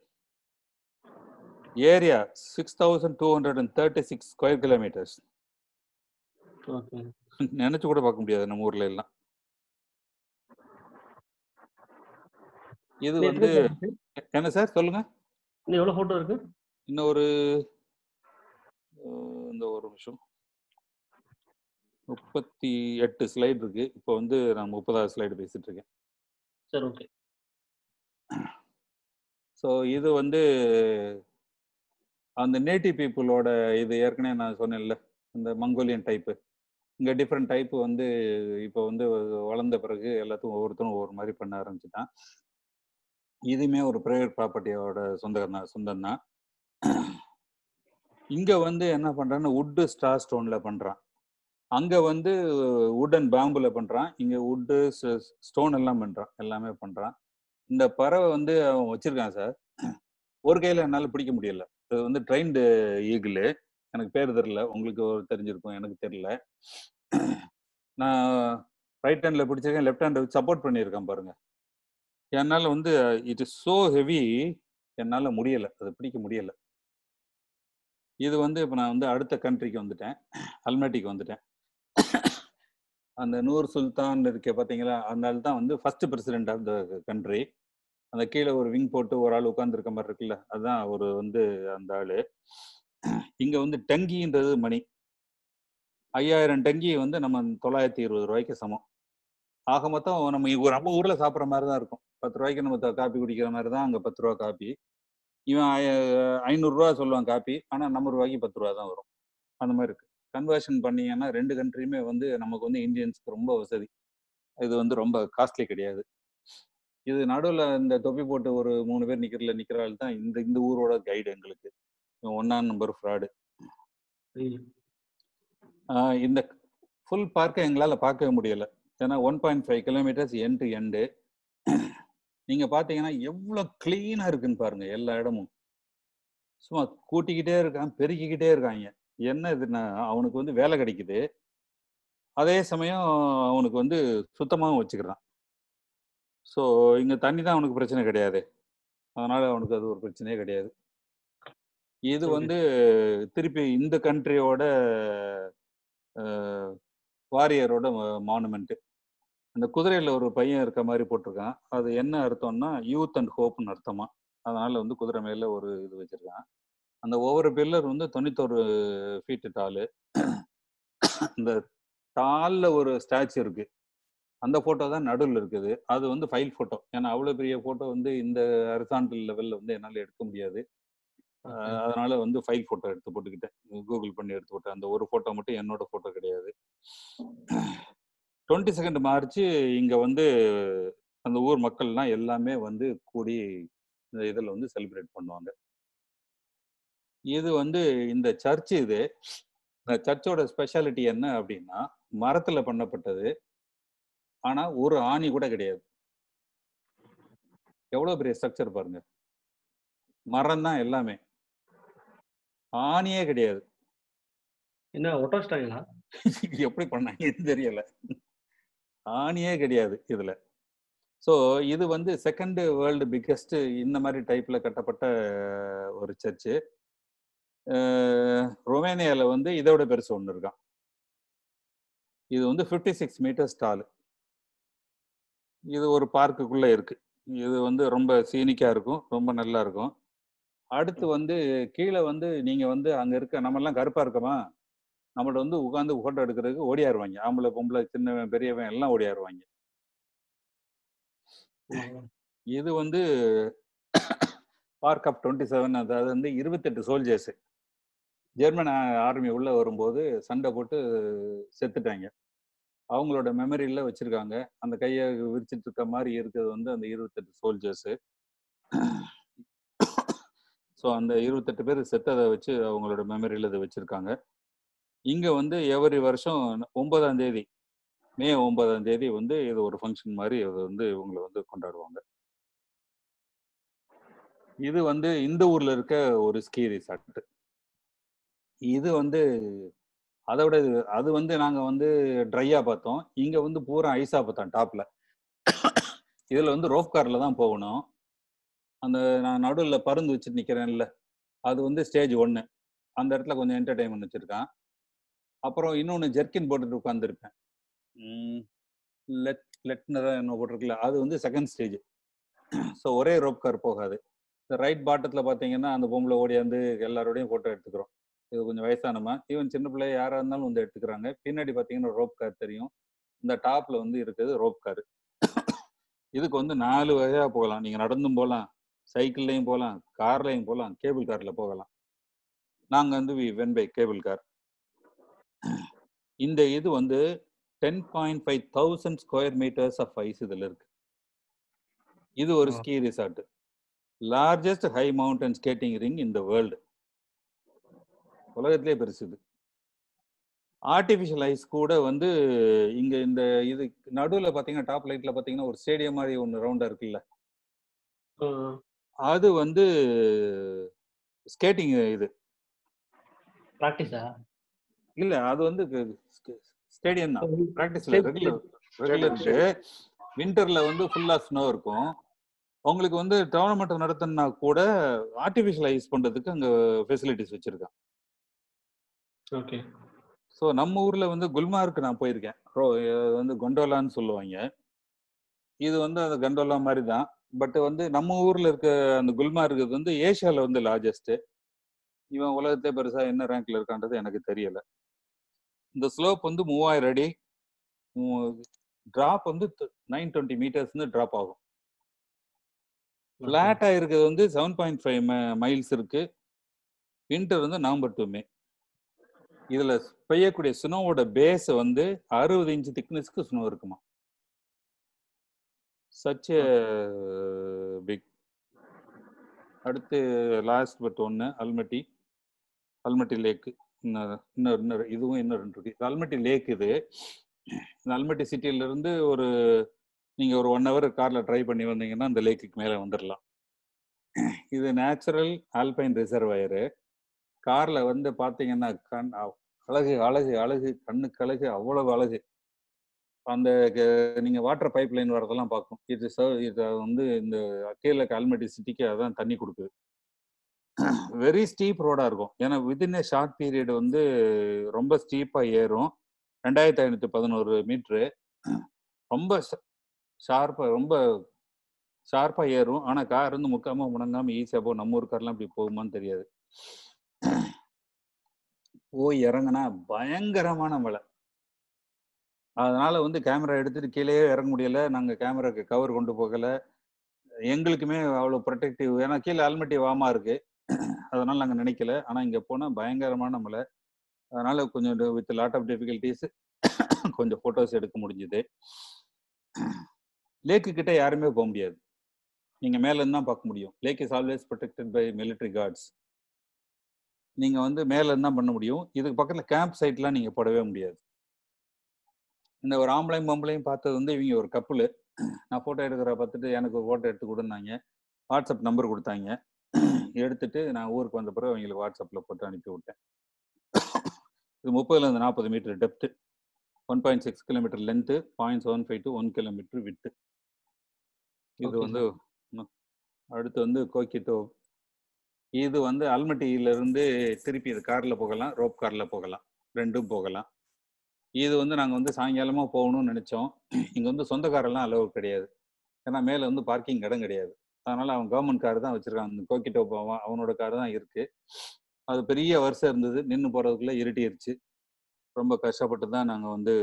area six thousand two hundred and thirty six square kilometres okay நினைச்சு கூட பார்க்க முடியாது நம்ம ஊர்ல எல்லாம். இது வந்து என்ன சார் சொல்லுங்க? இன்னும் எவ்வளவு போட்டோ இருக்கு? இன்னும் ஒரு இந்த ஒரு நிமிஷம். முப்பத்தி எட்டு ஸ்லைடு இருக்கு. இப்போ வந்து நான் முப்பதாவது ஸ்லைடு பேசிட்டு இருக்கேன். சரி ஓகே ஸோ இது வந்து அந்த நேட்டிவ் பீப்புளோட இது ஏற்கனவே நான் சொன்னேன்ல இந்த மங்கோலியன் டைப்பு இங்கே டிஃப்ரெண்ட் டைப்பு வந்து இப்போ வந்து வளர்ந்த பிறகு எல்லாத்துக்கும் ஒவ்வொருத்தரும் ஒவ்வொரு மாதிரி பண்ண ஆரம்பிச்சுட்டான். இதுவுமே ஒரு ப்ரைவேட் ப்ராப்பர்ட்டியோட சொந்தம் தான் சொந்தம் தான் இங்கே வந்து என்ன பண்ணுறான்னு உட்டு ஸ்டார் ஸ்டோனில் பண்ணுறான் அங்கே வந்து உட் அண்ட் பேம்புல பண்ணுறான் இங்கே உட்டு ஸ்டோன் எல்லாம் பண்ணுறான் எல்லாமே பண்ணுறான் இந்த பறவை வந்து அவன் வச்சிருக்கான் சார் ஒரு கையில என்னால பிடிக்க முடியல. அது வந்து ட்ரெயின்டு ஈகிள் எனக்கு பேர் தெரியல. உங்களுக்கு தெரிஞ்சிருக்கும் எனக்கு தெரியல. நான் ரைட் ஹேண்டில் பிடிச்சிருக்கேன் லெஃப்ட் ஹேண்ட் சப்போர்ட் பண்ணியிருக்கேன் பாருங்க. என்னால் வந்து இட் இஸ் சோ ஹெவி என்னால் முடியல. அது பிடிக்க முடியலை. இது வந்து இப்போ நான் வந்து அடுத்த கண்ட்ரிக்கு வந்துட்டேன். அல்மேட்டிக்கு வந்துட்டேன். அந்த நூர் சுல்தான் இருக்க பார்த்தீங்களா அந்த ஆள் தான் வந்து first president of the country அந்த கீழே ஒரு விங் போட்டு ஒரு ஆள் உட்காந்துருக்க மாதிரி இருக்குல்ல? அதுதான் ஒரு வந்து அந்த ஆள். இங்கே வந்து டங்கின்றது மணி. ஐயாயிரம் டங்கி வந்து நம்ம தொள்ளாயிரத்தி இருபது ரூபாய்க்கு சமம். ஆக மொத்தம் நம்ம ஒரு நம்ம ஊரில் சாப்பிட்ற மாதிரி தான் இருக்கும். பத்து ரூபாய்க்கு நம்ம காப்பி குடிக்கிற மாதிரி தான் அங்கே பத்து ரூபா காப்பி. இவன் ஐநூறுரூவா சொல்லுவான் காப்பி. ஆனால் நம்ம ரூபாய்க்கு பத்து ரூபா தான் வரும். அந்த மாதிரி இருக்கு. கன்வர்ஷன் பண்ணீங்கன்னா ரெண்டு கண்ட்ரியுமே வந்து நமக்கு வந்து இந்தியன்ஸ்க்கு ரொம்ப வசதி. இது வந்து ரொம்ப காஸ்ட்லி கிடையாது. இது நடுவில் இந்த தொப்பி போட்டு ஒரு மூணு பேர் நிக்கிறல நிக்கிறாள் தான் இந்த இந்த ஊரோட கைடு எங்களுக்கு. ஒன்னாம் நம்பர் ஃப்ராடு இந்த ஃபுல் பார்க்கை எங்களால் பார்க்கவே முடியல. ஏன்னா one point five kilometres end to end நீங்க பாத்தீங்கன்னா எவ்வளவு கிளீனா இருக்குன்னு பாருங்க எல்லா இடமும். சும்மா கூட்டிக்கிட்டே இருக்கான் பெருக்கிக்கிட்டே இருக்காங்க. என்ன இதுன்னா அவனுக்கு வந்து வேலை கிடைக்குது. அதே சமயம் அவனுக்கு வந்து சுத்தமாகவும் வச்சுக்கிறான். ஸோ இங்க தண்ணி தான் அவனுக்கு பிரச்சனை கிடையாது. அதனால அவனுக்கு அது ஒரு பிரச்சனையே கிடையாது. இது வந்து திருப்பி இந்த கண்ட்ரியோட வாரியரோட மானுமெண்ட் அந்த குதிரையில ஒரு பையன் இருக்க மாதிரி போட்டிருக்கான். அது என்ன அர்த்தம்னா யூத் அண்ட் ஹோப்னு அர்த்தமா? அதனால வந்து குதிரை மேல ஒரு இது வச்சிருக்கான். அந்த ஒவ்வொரு பில்லர் வந்து தொண்ணூத்தொரு ஃபீட்டு டாலு இந்த டால்ல ஒரு ஸ்டாச்சு இருக்கு. அந்த போட்டோ தான் நடுவில் இருக்குது. அது வந்து ஃபைல் போட்டோ ஏன்னா அவ்வளோ பெரிய போட்டோ வந்து இந்த ஹரிசாண்டல் லெவல்ல வந்து என்னால் எடுக்க முடியாது. அதனால வந்து ஃபைல் போட்டோ எடுத்து போட்டுக்கிட்டேன். கூகுள் பண்ணி எடுத்து போட்டேன் அந்த ஒரு போட்டோ மட்டும் என்னோட போட்டோ கிடையாது. டுவெண்ட்டி செகண்ட் மார்ச் இங்க வந்து அந்த ஊர் மக்கள்லாம் எல்லாமே வந்து கூடி இந்த இதில் வந்து செலிப்ரேட் பண்ணுவாங்க. இது வந்து இந்த சர்ச் இது இந்த சர்ச்சோட ஸ்பெஷாலிட்டி என்ன அப்படின்னா மரத்துல பண்ணப்பட்டது. ஆனா ஒரு ஆணி கூட கிடையாது. எவ்வளவு பெரிய ஸ்ட்ரக்சர் பாருங்க. மரம் தான் எல்லாமே. ஆணியே கிடையாது. என்ன ஒட்ட வச்சிட்டாங்களா எப்படி பண்ணாங்கன்னு தெரியல. ஆணியே கிடையாது இதுல. ஸோ இது வந்து செகண்ட் வேர்ல்டு பிக்கஸ்ட் இந்த மாதிரி டைப்ல கட்டப்பட்ட ஒரு சர்ச்சு. ரொமேனியாவில் வந்து இதை விட பெருசு ஒன்று இருக்கான். இது வந்து ஃபிஃப்டி சிக்ஸ் மீட்டர்ஸ் டாலு இது ஒரு பார்க்குக்குள்ளே இருக்கு. இது வந்து ரொம்ப சீனிக்காக இருக்கும் ரொம்ப நல்லா இருக்கும். அடுத்து வந்து கீழே வந்து நீங்கள் வந்து அங்கே இருக்க நம்மெல்லாம் கருப்பாக கருப்பா இருக்கோமா? நம்மள்ட்ட வந்து உட்காந்து ஃபோட்டோ எடுக்கிறதுக்கு ஓடியாருவாங்க. ஆம்பளை பொம்பளை சின்னவன் பெரியவன் எல்லாம் ஓடியாருவாங்க. இது வந்து பார்க் ஆஃப் டுவெண்ட்டி செவன் அதாவது வந்து இருபத்தெட்டு சோல்ஜர்ஸு ஜெர்மன் ஆர்மி உள்ளே வரும்போது சண்டை போட்டு செத்துட்டாங்க. அவங்களோட மெமரியில் வச்சுருக்காங்க. அந்த கையை விரிச்சிட்டு இருக்க மாதிரி இருக்கிறது வந்து அந்த இருபத்தெட்டு சோல்ஜர்ஸு ஸோ அந்த இருபத்தெட்டு பேர் செத்ததை வச்சு அவங்களோட மெமரியில் இதை வச்சுருக்காங்க. இங்கே வந்து எவரி வருஷம் ஒன்பதாம் தேதி மே ஒன்பதாம் தேதி வந்து இது ஒரு ஃபங்க்ஷன் மாதிரி அது வந்து இவங்களை வந்து கொண்டாடுவாங்க. இது வந்து இந்த ஊரில் இருக்க ஒரு ஸ்கீ ரிசார்ட் இது வந்து அதை விட இது- அது வந்து நாங்க வந்து ட்ரையா பார்த்தோம். இங்க வந்து பூரா ஐஸா பார்த்தோம் டாப்ல இதுல வந்து ரோப் கார்ல தான் போகணும். அந்த நான் நடுவில் பருந்து வச்சுட்டு நிக்கிறேன்ல. அது வந்து ஸ்டேஜ் ஒன்று அந்த இடத்துல கொஞ்சம் என்டர்டைன்மெண்ட் வச்சிருக்கான். அப்புறம் இன்னொன்று ஜெர்கின் போட்டுட்டு உட்காந்துருப்பேன் லெட் லெட்னு என்ன போட்டிருக்குல்ல. அது வந்து செகண்ட் ஸ்டேஜ் ஸோ ஒரே ரோப் கார் போகாது. இந்த ரைட் பாட்டத்தில் பார்த்தீங்கன்னா அந்த பொம்பளை ஓடியாந்து எல்லாரோடையும் ஃபோட்டோ எடுத்துக்கிறோம். இது கொஞ்சம் வயசானமா ஈவன் சின்ன பிள்ளை யாராக இருந்தாலும் வந்து எடுத்துக்கிறாங்க. பின்னாடி பார்த்தீங்கன்னா ரோப் கார் தெரியும். இந்த டாப்ல வந்து இருக்குது ரோப் கார். இதுக்கு வந்து நாலு வகையாக போகலாம். நீங்கள் நடந்தும் போகலாம் சைக்கிள்லையும் போகலாம் கார்லையும் போகலாம் கேபிள் காரில் போகலாம். நாங்கள் வந்து we went by cable car. இந்த இது வந்து ten point five thousand square metres of ice இதில் இருக்கு. இது ஒரு. Ski resort. Largest high mountain skating rink இந்த வேர்ல்டு. உலகத்திலே பெருசு இது ஆர்டிஃபிஷியல் ஐஸ் கூட வந்து இங்க இந்த இது நடுவில் பார்த்தீங்கன்னா டாப் லைட்ல பார்த்தீங்கன்னா ஒரு ஸ்டேடியம் மாதிரி ஒன்று ரவுண்டா இருக்குல்ல? அது வந்து ஸ்கேட்டிங் இது. ப்ராக்டிஸா இல்ல அது வந்து ஸ்டேடியம் தான். Stadium. ரெகுலர் ரெகுலருக்கு விண்டர்ல வந்து ஃபுல்லா ஸ்னோ இருக்கும். உங்களுக்கு வந்து டோர்னமெண்ட் நடத்தினா கூட ஆர்டிஃபிஷியல் ஐஸ் பண்றதுக்கு அங்க ஃபெசிலிட்டிஸ் வச்சிருக்கான் ஓகே ஸோ நம்ம ஊர்ல வந்து குல்மார்க் நான் போயிருக்கேன். ரோ வந்து கொண்டோலான்னு சொல்லுவாங்க. இது வந்து அந்த கண்டோலா மாதிரி தான் பட் வந்து நம்ம ஊர்ல இருக்க அந்த குல்மார்க் இது வந்து ஏஷியால வந்து லார்ஜஸ்ட் இவன் உலகத்தே பெருசா என்ன ரேங்க்ல இருக்கான்றது எனக்கு தெரியல. இந்த ஸ்லோப் வந்து மூவாயிரம் அடி. டிராப் வந்து நைன் டுவெண்ட்டி மீட்டர்ஸ்னு டிராப் ஆகும். ஃபிளாட்டா இருக்கிறது வந்து செவன் பாயிண்ட் ஃபைவ் மைல்ஸ் இருக்கு. வின்டர் வந்து நவம்பர் டு மே இதுல பெய்யக்கூடிய ஸ்னோவோட பேஸ் வந்து அறுபது இன்ச்சு திக்னஸ்க்கு ஸ்னோ இருக்குமா? சச் பிக் அடுத்து லாஸ்ட் பட் ஒன்று அல்மட்டி அல்மட்டி லேக்கு இன்னொரு இன்னொரு இன்னொரு இதுவும் இன்னொரு ரெண்டு இருக்கு. இது அல்மட்டி லேக் இது. இந்த அல்மட்டி சிட்டியில இருந்து ஒரு நீங்கள் ஒரு ஒன் ஹவர் காரில் ட்ரை பண்ணி வந்தீங்கன்னா அந்த லேக்குக்கு மேலே வந்துடலாம் இது நேச்சுரல் ஆல்பைன் ரிசர்வாயரு கார்ல வந்து பாத்தீங்கன்னா கண் அழகு அழகு அழகு கண்ணுக்கு அழகு அவ்வளவு அழகு. அந்த க- நீங்க வாட்டர் பைப் லைன் வரதெல்லாம் பார்க்கும் இது சர்வ் இது வந்து இந்த கீழே கால்மெட்டி சிட்டிக்கு அதான் தண்ணி கொடுக்குது. வெரி ஸ்டீப் ரோடா இருக்கும். ஏன்னா வித்தின் ஏ ஷார்ட் பீரியட் வந்து ரொம்ப ஸ்டீப்பா ஏறும். ரெண்டாயிரத்தி ஐநூத்தி பதினோரு மீட்ரு. ரொம்ப ஷார்ப்பா ரொம்ப ஷார்ப்பா ஏறும். ஆனா கார் வந்து முக்காம முடங்காம ஈஸியா போகும் நம்ம ஊர் கார்லாம் இப்படி போகுமான்னு தெரியாது. போய் இறங்குனா பயங்கரமான மழை. அதனால வந்து கேமரா எடுத்துட்டு கீழே இறங்க முடியல. நாங்க கேமராக்கு கவர் கொண்டு போகல. எங்களுக்குமே அவ்வளவு ப்ரொடெக்டிவ் ஏன்னா கீழே ஆல்மட்டி வாமா இருக்கு. அதனால நாங்க நினைக்கல. ஆனா இங்க போனா பயங்கரமான மழை. அதனால கொஞ்சம் வித் லாட் ஆஃப் டிஃபிகல்டிஸ் கொஞ்சம் போட்டோஸ் எடுக்க முடிஞ்சுது. லேக்கு கிட்ட யாருமே போக முடியாது. நீங்க மேல இருந்து தான் பார்க்க முடியும். Lake is always protected by military guards நீங்க வந்து மேல தான் பண்ண முடியும்? இதுக்கு பக்கத்துல கேம்ப் சைட்லாம் நீங்க போடவே முடியாது. இந்த ஒரு ஆம்பளையும் பொம்பளையும் பார்த்தது வந்து இவங்க ஒரு கப்புலு நான் ஃபோட்டோ எடுக்கிற பார்த்துட்டு எனக்கு ஒரு ஃபோட்டோ எடுத்து கொடுன்னாங்க. வாட்ஸ்அப் நம்பர் கொடுத்தாங்க. எடுத்துட்டு நான் ஊருக்கு வந்த பிறகு அவங்களுக்கு வாட்ஸ்அப்பில் போட்டு அனுப்பி விட்டேன். இது முப்பதுலேருந்து நாற்பது metre depth one point six kilometre length point seven five to one kilometre விட்டு இது வந்து அடுத்து வந்து கோக்கிட்டோ இது வந்து அல்மட்டியில இருந்து திருப்பி இது காரில் போகலாம் ரோப் காரில் போகலாம். ரெண்டும் போகலாம். இது வந்து நாங்கள் வந்து சாயங்காலமா போகணும்னு நினச்சோம். இங்கே வந்து சொந்த காரெல்லாம் அளவு கிடையாது. ஏன்னா மேலே வந்து பார்க்கிங் இடம் கிடையாது. அதனால் அவன் கவர்மெண்ட் கார் தான் வச்சிருக்கான் அந்த கோக்கிட்டோ போவான் அவனோட கார் தான் இருக்குது அது பெரிய வருஷம் இருந்தது. நின்று போகிறதுக்குள்ளே இருட்டிருச்சு. ரொம்ப கஷ்டப்பட்டு தான் நாங்கள் வந்து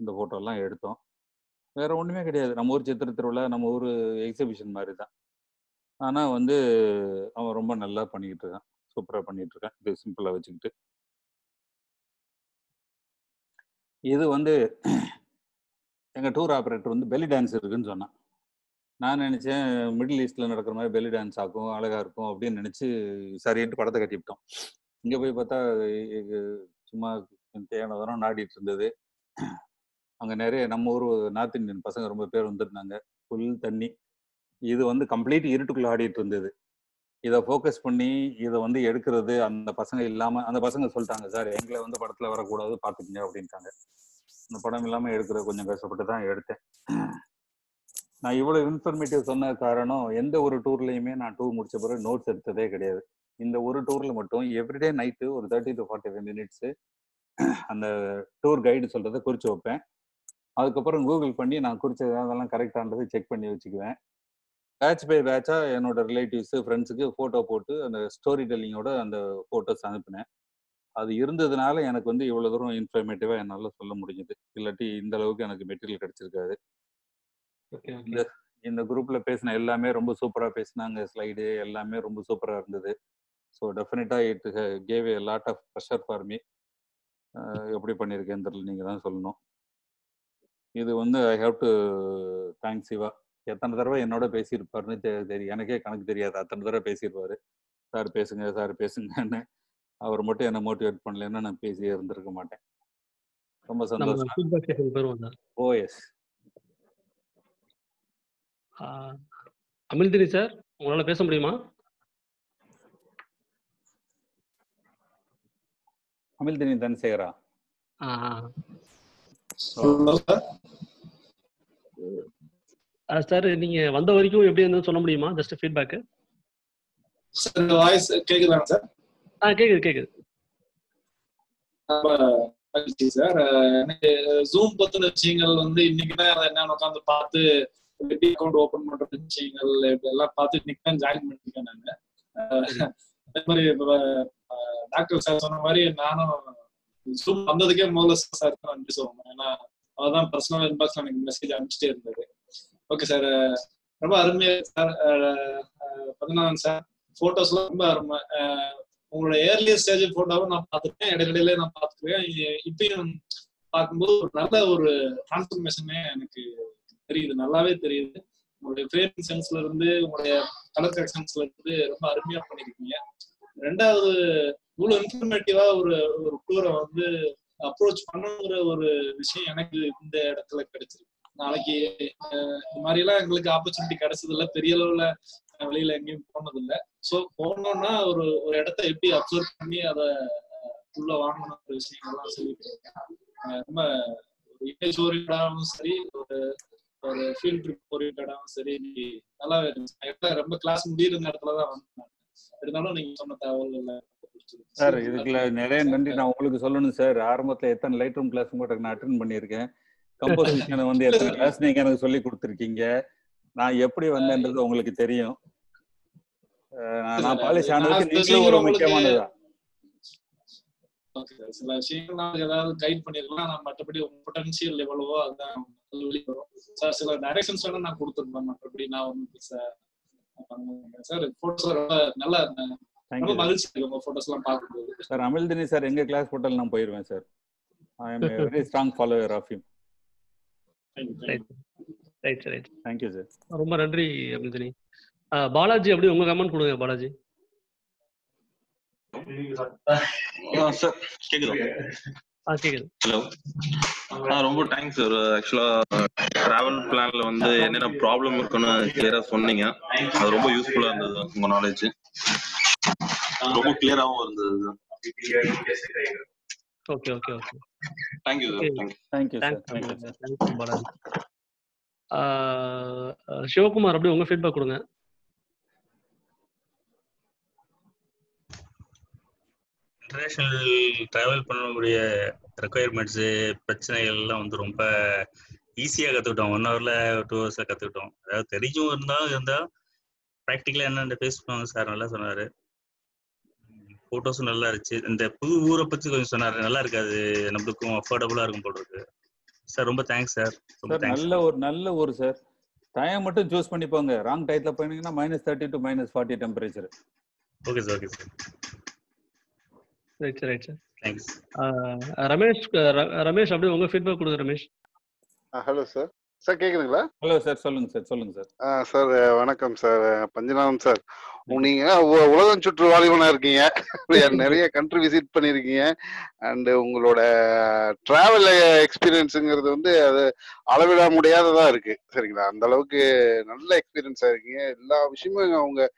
இந்த போட்டோலாம் எடுத்தோம். வேற ஒன்றுமே கிடையாது. நம்ம ஊர் சித்திர திருவிழா நம்ம ஊர் எக்ஸிபிஷன் மாதிரி தான். ஆனால் வந்து அவன் ரொம்ப நல்லா பண்ணிக்கிட்டு இருக்கான் சூப்பராக பண்ணிட்டு இருக்கான் இது சிம்பிளாக வச்சுக்கிட்டு. இது வந்து எங்கள் டூர் ஆப்ரேட்டர் வந்து பெல்லி டான்ஸ் இருக்குன்னு சொன்னான். நான் நினச்சேன் மிடில் ஈஸ்ட்டில் நடக்கிற மாதிரி பெல்லி டான்ஸ் ஆகும் அழகாக இருக்கும் அப்படின்னு நினச்சி சரின்ட்டு படத்தை கட்டிவிட்டோம் இங்கே போய் பார்த்தா சும்மா தேவையான தேனதனம் நாடிட்டு இருந்தது. அங்கே நிறைய நம்ம ஊர் நார்த் இந்தியன் பசங்க ரொம்ப பேர் வந்திருந்தாங்க. ஃபுல் தண்ணி. இது வந்து கம்ப்ளீட் இருட்டுக்குள்ள ஆடிட்டு இருந்தது. இதை ஃபோக்கஸ் பண்ணி இதை வந்து எடுக்கிறது அந்த பசங்க இல்லாம அந்த பசங்க சொல்லிட்டாங்க சார் எங்களை வந்து படத்துல வரக்கூடாது பாத்துக்கங்க அப்படின்ட்டாங்க. இந்த படம் இல்லாம எடுக்கிற கொஞ்சம் கஷ்டப்பட்டு தான் எடுத்தேன். நான் இவ்வளவு இன்ஃபர்மேட்டிவ் சொன்ன காரணம் எந்த ஒரு டூர்லயுமே நான் டூர் முடிச்ச பிறகு நோட்ஸ் எடுத்ததே கிடையாது. இந்த ஒரு டூர்ல மட்டும் எவ்ரிடே நைட்டு ஒரு thirty to forty five minutes அந்த டூர் கைடு சொல்றதை குறிச்சு வைப்பேன். அதுக்கப்புறம் கூகுள் பண்ணி நான் குறிச்சது அதெல்லாம் கரெக்டானது செக் பண்ணி வச்சுக்குவேன். பேட்ச் பை பேட்சா என்னோட ரிலேட்டிவ்ஸ் ஃப்ரெண்ட்ஸுக்கு ஃபோட்டோ போட்டு அந்த ஸ்டோரி டெல்லிங்கோட அந்த ஃபோட்டோஸ் அனுப்பினேன். அது இருந்ததுனால எனக்கு வந்து இவ்வளவு தூரம் இன்ஃபர்மேட்டிவா என்னால சொல்ல முடிஞ்சது. இல்லாட்டி இந்த அளவுக்கு எனக்கு மெட்டீரியல் கிடைச்சிருக்காது. இந்த இந்த குரூப்ல பேசின எல்லாமே ரொம்ப சூப்பரா பேசினாங்க. ஸ்லைடு எல்லாமே ரொம்ப சூப்பரா இருந்தது. ஸோ டெஃபினட்டா it gave a lot of pressure for me எப்படி பண்ணியிருக்கேன்னு தெரியல. நீங்க தான் சொல்லணும். இது வந்து I have to thanks Siva எத்தனை தடவை என்னோட பேசியிருப்பாருன்னு தெரியும் எனக்கே கணக்கு தெரியாது. அத்தனை தடவை பேசியிருப்பாரு. சார் பேசுங்க சார் பேசுங்கன்னு. அவர் மட்டும் என்ன மோட்டிவேட் பண்ணலைன்னா நான் பேசியே இருந்திருக்க மாட்டேன். ரொம்ப சந்தோஷம். ஓ எஸ். அமில்திரி சார் உங்களால பேச முடியுமா? அமில்தினி தனசேகரா? சார் நீங்க வந்த வரைக்கும் எப்படி இருந்ததுன்னு சொல்ல முடியுமா? ஜஸ்ட் ஃபீட்பேக் சார் இந்த வாய்ஸ் கேக்குதாங்க சார் ஆ கேக்குது கேக்குது. மகிழ்ச்சி சார் எனக்கு ஜூம் பத்தின விஷயங்கள் வந்து இன்னைக்கு தான் என்னன்னு உட்காந்து பார்த்து எப்படி அக்கௌண்ட் ஓபன் பண்ற விஷயங்கள் எல்லாம் பார்த்து இன்னைக்கு தான் ஜாயின் பண்ணிருக்கேன் அஹ் அதே மாதிரி டாக்டர் சார் சொன்ன மாதிரி நானும் ஜூம் வந்ததுக்கே முதல்ல சார் நன்றி சொல்லணும் ஏன்னா அவதான் பர்சனல் இன்பாக்ஸ்ல எனக்கு மெசேஜ் அனுப்பிச்சிட்டே இருந்தது ஓகே சார் ரொம்ப அருமையா சார் பதினாலு சார் போட்டோஸ்லாம் ரொம்ப அருமை உங்களோட ஏர்லியர் ஸ்டேஜ் போட்டோவும் நான் பார்த்துருக்கேன். இடையிடையில நான் பார்த்துருக்கேன். இப்பயும் பார்க்கும்போது ஒரு நல்ல ஒரு டிரான்ஸ்ஃபர்மேஷனே எனக்கு தெரியுது. நல்லாவே தெரியுது. உங்களுடைய ஃப்ரேமிங் சென்ஸ்ல இருந்து உங்களுடைய கலர் கரெக்ஷன்ஸ்ல இருந்து ரொம்ப அருமையா பண்ணிருக்கீங்க. ரெண்டாவது இவ்வளவு இன்ஃபர்மேட்டிவா ஒரு ஒரு டூரை வந்து அப்ரோச் பண்ணுங்கிற ஒரு விஷயம் எனக்கு இந்த இடத்துல கிடைச்சிருக்கு. நாளைக்கு இந்த மாதிரி எல்லாம் எங்களுக்கு ஆப்பர்ச்சுனிட்டி கிடைச்சது இல்ல பெரிய அளவுல வெளியில எங்கேயும் போனது இல்ல சோ போனோம்னா ஒரு ஒரு இடத்த எப்படி அப்சர்வ் பண்ணி அதை உள்ள வாங்கணுங்கிற விஷயங்கள்லாம் சொல்லிட்டு அஹ், ரொம்ப ஒரு இமேஜ் ஓரியன்டாகவும் சரி ஒரு ஒரு ஃபீல்ட் ட்ரிப் ஓரியன்டாகவும் சரி நல்லா இருந்துச்சு. ரொம்ப கிளாஸ் முடியிற இடத்துல தான் வந்தேன். இருந்தாலும் நீங்க சொன்ன தகவல் எல்லாம் சார் இதுக்குள்ள நிறைய நன்றி. நான் உங்களுக்கு சொல்லணும் சார். ஆரம்பத்துல எத்தனை லைட் ரூம் கிளாஸ் கூட நான் அட்டன் பண்ணியிருக்கேன். கம்போசிஷனை வந்து எத்தனை கிளாஸ் நீங்க எனக்கு சொல்லி கொடுத்துருக்கீங்க? நான் எப்படி வந்தேன்றது உங்களுக்கு தெரியும். நான் பாலிஷ் ஆனதுக்கு நீங்களும் ஒரு முக்கியமானதா? ஓகே சார் சில விஷயங்கள் நான் ஏதாவது கைட் பண்ணிருக்கலாம் நான் மற்றபடி உங்க பொட்டன்ஷியல் எவ்வளவோ வரும் சார் சில டைரக்ஷன்ஸ் வேணா நான் கொடுத்துருப்பேன். மற்றபடி நான் ஒன்றும் பெருசா சார் போட்டோஸ் ரொம்ப நல்லா ரொம்ப. மகிழ்ச்சி இருக்கு உங்க போட்டோஸ் எல்லாம் பார்க்கும்போது. சார் அமில்தினி சார் எங்க கிளாஸ் போட்டாலும் நான் போயிருவேன் sir I am very strong follower of him right right right thank you sir ரொம்ப நன்றி அமிர்தினி ஆஹ் பாலாஜி அப்படி உங்க கமெண்ட் கொடுங்க பாலாஜி? சார் கேக்குதா? ஆ கேக்குது. ஹலோ ஆ ரொம்ப தேங்க்ஸ் சார் ஆக்சுவலா டிராவல் பிளான்ல வந்து என்னென்ன ப்ராப்ளம் இருக்குன்னு கிளியரா சொன்னீங்க. அது ரொம்ப யூஸ்ஃபுல்லா இருந்தது உங்க நாலேஜ் ரொம்ப கிளியராகவும் இருந்தது okay okay okay thank you sir thank you thank you Balaji Sivakumar அப்படியே உங்க ஃபீட்பேக் கொடுங்க. இன்டர்நேஷனல் டிராவல் பண்ணக்கூடிய ரெக்குயர்மெண்ட்ஸு பிரச்சனைகள் எல்லாம் வந்து ரொம்ப ஈஸியாக கற்றுக்கிட்டோம் ஒன் ஹவரில் டூ ஹவர்ஸில் கற்றுக்கிட்டோம் அதாவது தெரிஞ்சும் இருந்தாலும் இருந்தால் ப்ராக்டிக்கலாக என்னென்ன பேஸ் பண்ணுவாங்க சார் நல்லா சொன்னார். ஃபோட்டோஸும் நல்லா இருந்துச்சு. இந்த புது ஊரை பற்றி கொஞ்சம் சொன்னார். நல்லா இருக்காது. நம்மளுக்கும் அஃபோர்டபுளாக இருக்கும் போல இருக்கு. சார் ரொம்ப தேங்க்ஸ் சார் நல்ல ஒரு நல்ல ஊர் சார் டைம் மட்டும் சூஸ் பண்ணி போங்க. ராங் டயத்துல போனீங்கன்னா minus thirty to minus forty temperature okay sir okay sir right sir right sir thanks Ramesh Ramesh அப்படியே உங்க ஃபீட்பேக் கொடுங்க ரமேஷ் ஹலோ சார் சார் கேக்குதுங்களா? ஹலோ சார் சொல்லுங்க சார் சொல்லுங்க சார். ஆ சார் வணக்கம் சார் பஞ்சநாதன் சார். நீங்க உலகம் சுற்று வாலிபனா இருக்கீங்க? நிறைய கண்ட்ரி விசிட் பண்ணிருக்கீங்க. அண்ட் உங்களோட டிராவல் எக்ஸ்பீரியன்ஸுங்கிறது வந்து அது அளவிட முடியாததா இருக்கு. சரிங்களா? அந்த அளவுக்கு நல்ல எக்ஸ்பீரியன்ஸா இருக்கீங்க. எல்லா விஷயமும் அவங்க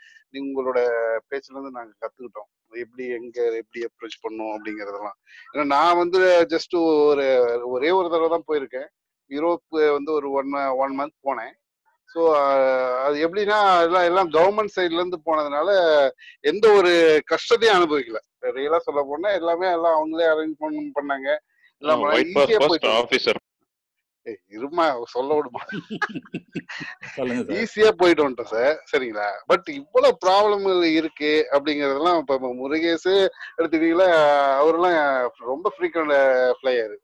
உங்களோட பேச்சுல இருந்து நாங்க கத்துக்கிட்டோம். எப்படி எங்க எப்படி அப்ரோச் பண்ணும் அப்படிங்கறதெல்லாம். ஏன்னா நான் வந்து ஜஸ்ட் ஒரு ஒரே ஒரு தடவை தான் போயிருக்கேன். யூரோப் வந்து ஒரு ஒன் ஒன் மந்த் போனேன். ஸோ அது எப்படின்னா எல்லாம் எல்லாம் கவர்மெண்ட் சைட்ல இருந்து போனதுனால எந்த ஒரு கஷ்டத்தையும் அனுபவிக்கல. ரியலா சொல்ல போனா எல்லாமே எல்லாம் அவங்களே அரேஞ்ச் பண்ணாங்க. எல்லாம் ஏய், இருமா சொல்ல விடுமா? ஈஸியா போயிட்டு வந்துட்டோம் சார் சரிங்களா? பட் இவ்வளவு ப்ராப்ளம் இருக்கு அப்படிங்கறதெல்லாம் இப்ப முருகேஷ் எடுத்துக்கிட்டீங்களா? அவரெல்லாம் ரொம்ப ஃப்ரீக்வெண்ட் ஃபிளையர்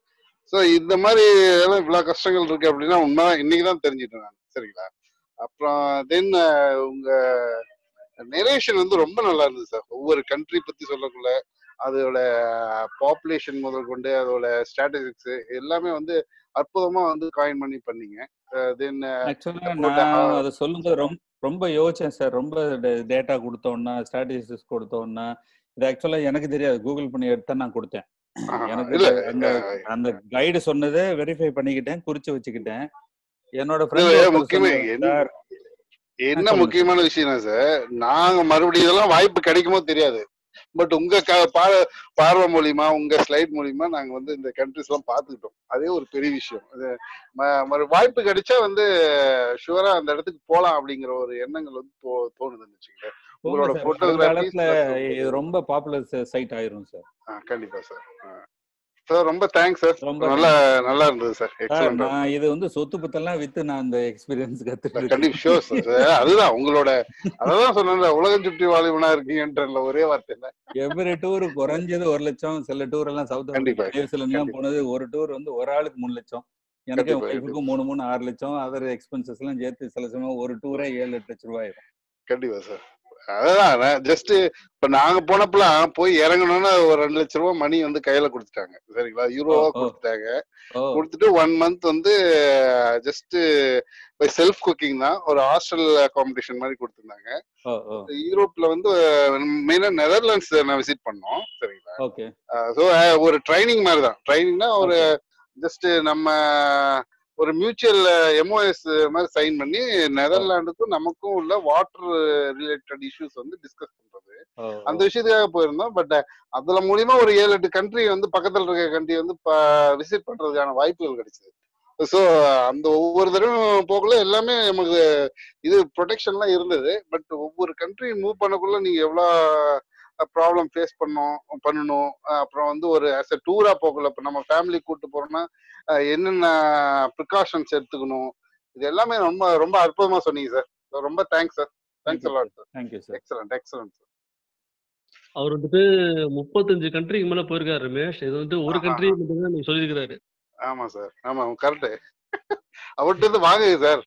ஸோ இந்த மாதிரி எல்லாம் இவ்வளவு கஷ்டங்கள் இருக்கு அப்படின்னா உண்மைதான் இன்னைக்கு தான் தெரிஞ்சுட்டேன் நான். சரிங்களா? அப்புறம் தென் உங்க நெரேஷன் வந்து ரொம்ப நல்லா இருந்தது சார் ஒவ்வொரு கண்ட்ரி பத்தி சொல்லக்குள்ள அதோட பாப்புலேஷன் முதல் கொண்டு அதோட ஸ்ட்ராட்டஜிக்ஸ் எல்லாமே வந்து அற்புதமா வந்து காயின் பண்ணி பண்ணீங்க. தென் நான் அதை சொல்லும்போது ரொம்ப ரொம்ப யோசிச்சேன் சார் ரொம்ப டேட்டா கொடுத்தோன்னா ஸ்ட்ராட்டஜிஸ் கொடுத்தோன்னா இது ஆக்சுவலா எனக்கு தெரியாது. கூகுள் பண்ணி எடுத்தா நான் கொடுத்தேன். எனக்கு இல்ல அந்த அந்த கைடு சொன்னதை வெரிஃபை பண்ணிக்கிட்டேன் குறிச்சு வச்சுக்கிட்டேன். என்னோட முக்கியமா என்ன முக்கியமான விஷயம்னா சார் நாங்க மறுபடியும் இதெல்லாம் வாய்ப்பு கிடைக்குமோ தெரியாது. பட் உங்க பார்வை மூலியமா உங்க ஸ்லைட் மூலியமா நாங்க வந்து இந்த கண்ட்ரிஸ் எல்லாம் பாத்துக்கிட்டோம் அதே ஒரு பெரிய விஷயம். அது வாய்ப்பு கிடைச்சா வந்து ஷுவரா அந்த இடத்துக்கு போலாம் அப்படிங்கிற ஒரு எண்ணங்கள் வந்து தோணுதுன்னு வச்சுக்கோங்களேன். போங்க உங்களோட வருங்காலத்துல இது ரொம்ப பாப்புலர் சைட் ஆயிரும் சார். கண்டிப்பா சார். சார் ரொம்ப தேங்க்ஸ் சார். ரொம்ப நல்லா நல்லா இருந்தது சார். நான் இது வந்து சொத்து பத்தெல்லாம் வித்து நான் அந்த எக்ஸ்பீரியன்ஸ் கத்துட்டு கண்டிப்பா ஷோர் சார். அதுதான் உங்களோட அதான் சொன்னேன்ல உலகம் சுற்றி வாலிபனா இருக்கீங்கன்றல ஒரே வார்த்தையில. எவ்ரி டூர் குறைஞ்சது ஒரு லட்சம் சில டூர் எல்லாம் சவுத் கண்டிப்பா எல்லாம் போனது ஒரு டூர் வந்து ஒரு ஆளுக்கு மூணு லட்சம். எனக்கு ஒய்ஃபுக்கும் மூணு மூணு ஆறு லட்சம். அதர் எக்ஸ்பென்சஸ் எல்லாம் சேர்த்து சில சமயம் ஒரு டூரே ஏழு எட்டு லட்சம் ரூபாய் கண்டிப்பா சார். அதான் ஜஸ்ட் இப்ப நாங்க போனப்பலாம் போய் இறங்கணும்னா ஒரு ரெண்டு லட்ச ரூபாய் மணி வந்து கையில கொடுத்துட்டாங்க. சரிங்களா? யூரோவா கொடுத்துட்டாங்க. கொடுத்துட்டு ஒன் மந்த் வந்து ஜஸ்ட் செல்ஃப் குக்கிங் தான் ஒரு ஹாஸ்டல் அகாமடேஷன் மாதிரி கொடுத்துருந்தாங்க. யூரோப்ல வந்து மெயினா நெதர்லாண்ட்ஸ் நான் விசிட் பண்ணோம். சரிங்களா? ஸோ ஒரு ட்ரைனிங் மாதிரி தான். ட்ரைனிங்னா ஒரு ஜஸ்ட் நம்ம ஒரு மியூச்சுவல் எம்ஓஎஸ் மாதிரி சைன் பண்ணி நெதர்லாண்டுக்கும் நமக்கும் உள்ள வாட்டர் ரிலேட்டட் இஷ்யூஸ் வந்து டிஸ்கஸ் பண்றது. அந்த விஷயத்துக்காக போயிருந்தோம். பட் அதுல மூலியமா ஒரு ஏழு எட்டு கண்ட்ரி வந்து பக்கத்துல இருக்க கண்ட்ரி வந்து விசிட் பண்றதுக்கான வாய்ப்புகள் கிடைச்சது. ஸோ அந்த ஒவ்வொரு தடவையும் போகல எல்லாமே நமக்கு இது ப்ரொடெக்ஷன்லாம் இருந்தது. பட் ஒவ்வொரு கண்ட்ரி மூவ் பண்ணக்குள்ள நீங்க எவ்வளோ ப்ராப்ளம் ஃபேஸ் பண்ணோம் பண்ணணும். அப்புறம் வந்து ஒரு ஆஸ் அ டூரா போகல. இப்போ நம்ம ஃபேமிலி கூட்டு போறோம்னா அஹ் என்னென்ன ப்ரிகாஷன்ஸ் எடுத்துக்கணும்? இது எல்லாமே ரொம்ப ரொம்ப அற்புதமா சொன்னீங்க சார் ரொம்ப thanks sir thanks a lot sir thank you sir excellent excellent sir அவர் வந்துட்டு முப்பத்தஞ்சு கண்ட்ரிக்கு மேல போயிருக்காரு ரமேஷ். இது வந்து ஒரு கண்ட்ரி மட்டும் தான் சொல்லியிருக்கிறாரு. ஆமா சார் ஆமா கரெக்ட் அவர்கிட்ட இருந்து வாங்குங்க சார்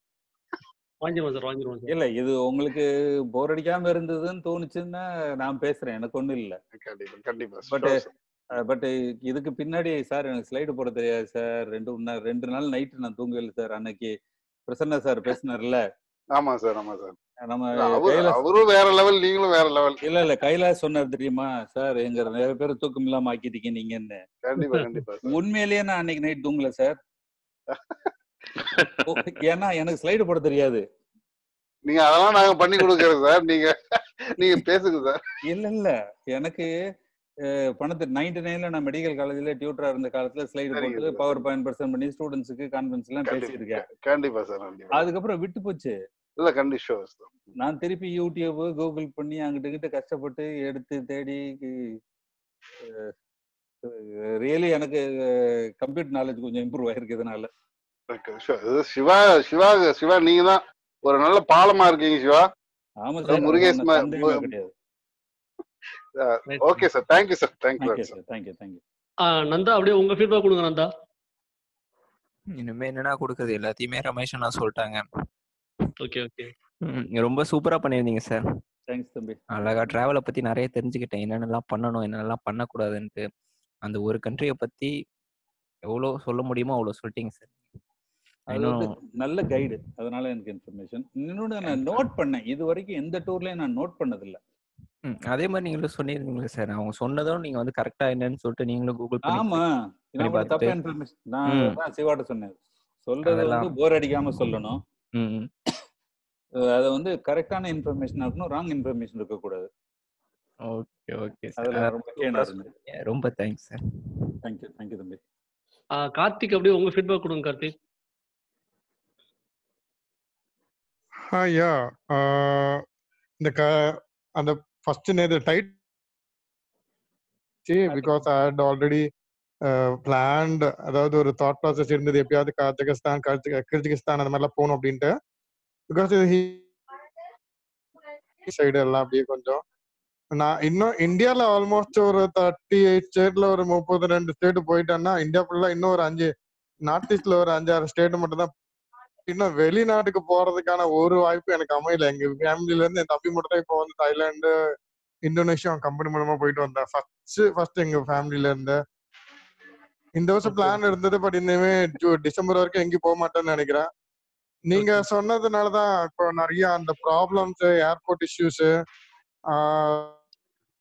வாங்கிடுவோம் சார் வாங்கிடுவோம் சார். இல்ல இது உங்களுக்கு போர் அடிக்காம இருந்ததுன்னு தோணுச்சுன்னா நான் பேசுறேன் எனக்கு ஒண்ணும் இல்ல. கண்டிப்பா கண்டிப்பா. பட் பட் இதுக்கு பின்னாடி சார் எனக்கு ஸ்லைடு போட தெரியாது சார். ரெண்டு நா- ரெண்டு நாள் நைட்டு நான் தூங்கல சார். அன்னைக்கு பிரசன்னா சார் பேசினார்ல. ஆமா சார் ஆமா சார். நம்ம அவரும் வேற லெவல் நீங்களும் வேற லெவல் இல்ல இல்ல கைலாஸ் சொன்னார் தெரியுமா? சார் எங்க நிறைய பேர் தூக்கம் இல்லாம ஆக்கிட்டீங்க நீங்கன்னு. கண்டிப்பா உண்மையிலேயே நான் அன்னைக்கு நைட் தூங்கல சார். ஏன்னா எனக்கு ஸ்லைடு போட தெரியாது. நீங்க அதெல்லாம் நாங்க பண்ணி கொடுக்கறோம் சார். நீங்க நீங்க பேசுங்க சார். இல்ல இல்ல. எனக்கு பணத்து நைன்டி நைன்ல நான் மெடிக்கல் காலேஜ்ல டியூட்டரா இருந்த காலத்துல ஸ்லைடு போட்டு பவர் பாயிண்ட் பர்சன்ட் பண்ணி ஸ்டூடெண்ட்ஸுக்கு கான்ஃபரன்ஸ் எல்லாம் பேசியிருக்கேன். கண்டிப்பா சார் அதுக்கப்புறம் விட்டு போச்சு. இல்ல கண்டி ஷோர் சார் நான் திருப்பி யூடியூப் கூகுள் பண்ணி அங்கிட்ட கிட்ட கஷ்டப்பட்டு எடுத்து தேடி ரியலி எனக்கு கம்ப்யூட்டர் நாலேஜ் கொஞ்சம் இம்ப்ரூவ் ஆயிருக்கு இதனால. இது சிவா சிவா சிவா நீங்க தான் ஒரு நல்ல பாலமா இருக்கீங்க சிவா. சார் முருகேஷ் ஒன்றும் சந்தேகமே கிடையாது right okay sir. Thank you sir thank you thank you sir sir thank you Nanda அப்படியே உங்க ஃபீட்பேக் கொடுங்க நந்தா. இனிமே என்னன்னா கொடுக்குறது எல்லாத்தையுமே ரமேஷ் அண்ணா சொல்லிட்டாங்க. Okay okay. ரொம்ப சூப்பரா பண்ணியிருந்தீங்க சார். தேங்க்ஸ் தம்பி. அழகா டிராவலை பத்தி நிறைய தெரிஞ்சுக்கிட்டேன். என்னென்னலாம் பண்ணணும் என்னென்னலாம் பண்ணக்கூடாதுன்ட்டு. அந்த ஒரு கண்ட்ரியை பத்தி எவ்வளோ சொல்ல முடியுமோ அவ்வளோ சொல்லிட்டீங்க சார். அது வந்து நல்ல கைடு அதனால எனக்கு இன்ஃபர்மேஷன் இன்னொன்று நான் நோட் பண்ணேன். இது வரைக்கும் எந்த டூர்லயும் நான் நோட் பண்ணதில்ல. அதே மாதிரி நீங்களும் சொல்லியிருந்தீங்களே சார் அவங்க சொன்னதும் நீங்க வந்து கரெக்டா என்னன்னு சொல்லிட்டு நீங்களும் கூகுள் பண்ணி ஆமா. தப்பா இன்ஃபர்மேஷன் நான் சிவாட்ட சொன்னேன். சொல்றது வந்து போர் அடிக்காம சொல்லணும். அது வந்து கரெக்டான இன்ஃபர்மேஷன் இருக்கணும் ராங் இன்ஃபர்மேஷன் இருக்கக்கூடாது. ஓகே ஓகே சார் அதுல ரொம்ப தேங்க்ஸ் சார் தேங்க்யூ தேங்க்யூ தம்பி. கார்த்திக் அப்படியே உங்க ஃபீட்பேக் கொடுங்க கார்த்திக். யா. இந்த க அந்த first நேது tight because I had already planned அதாவது ஒரு தாட் ப்ராசஸ் இருந்தது எப்பயாவது கஜகஸ்தான் கிர்ஜிகிஸ்தான் அந்த மாதிரிலாம் போகணும் அப்படின்ட்டு. பிகாஸ் சைடு எல்லாம் அப்படியே கொஞ்சம் நான் இன்னும் இந்தியால ஆல்மோஸ்ட் ஒரு தேர்ட்டி எயிட் ஸ்டேட்ல ஒரு முப்பது ரெண்டு ஸ்டேட் போயிட்டேன்னா இந்தியா ஃபுல்லா இன்னும் ஒரு அஞ்சு நார்த் ஈஸ்ட்ல ஒரு அஞ்சாறு ஸ்டேட் மட்டும் தான் இன்னும் வெளிநாட்டுக்கு போறதுக்கான ஒரு வாய்ப்பு எனக்கு அமையல. எங்க ஃபேமிலில இருந்து என் தம்பி மட்டும் தான் இப்போ வந்து தாய்லாந்து இந்தோனேஷியா கம்பெனி மூலமா போயிட்டு வந்தேன். ஃபர்ஸ்ட் ஃபர்ஸ்ட் எங்க ஃபேமிலில இருந்து. இந்த வருஷம் பிளான் இருந்தது பட் இனிமே ஜூ- டிசம்பர் வரைக்கும் எங்கேயும் போக மாட்டேன்னு நினைக்கிறேன். நீங்க சொன்னதுனாலதான் இப்போ நிறைய அந்த ப்ராப்ளம்ஸ் ஏர்போர்ட் இஷ்யூஸ்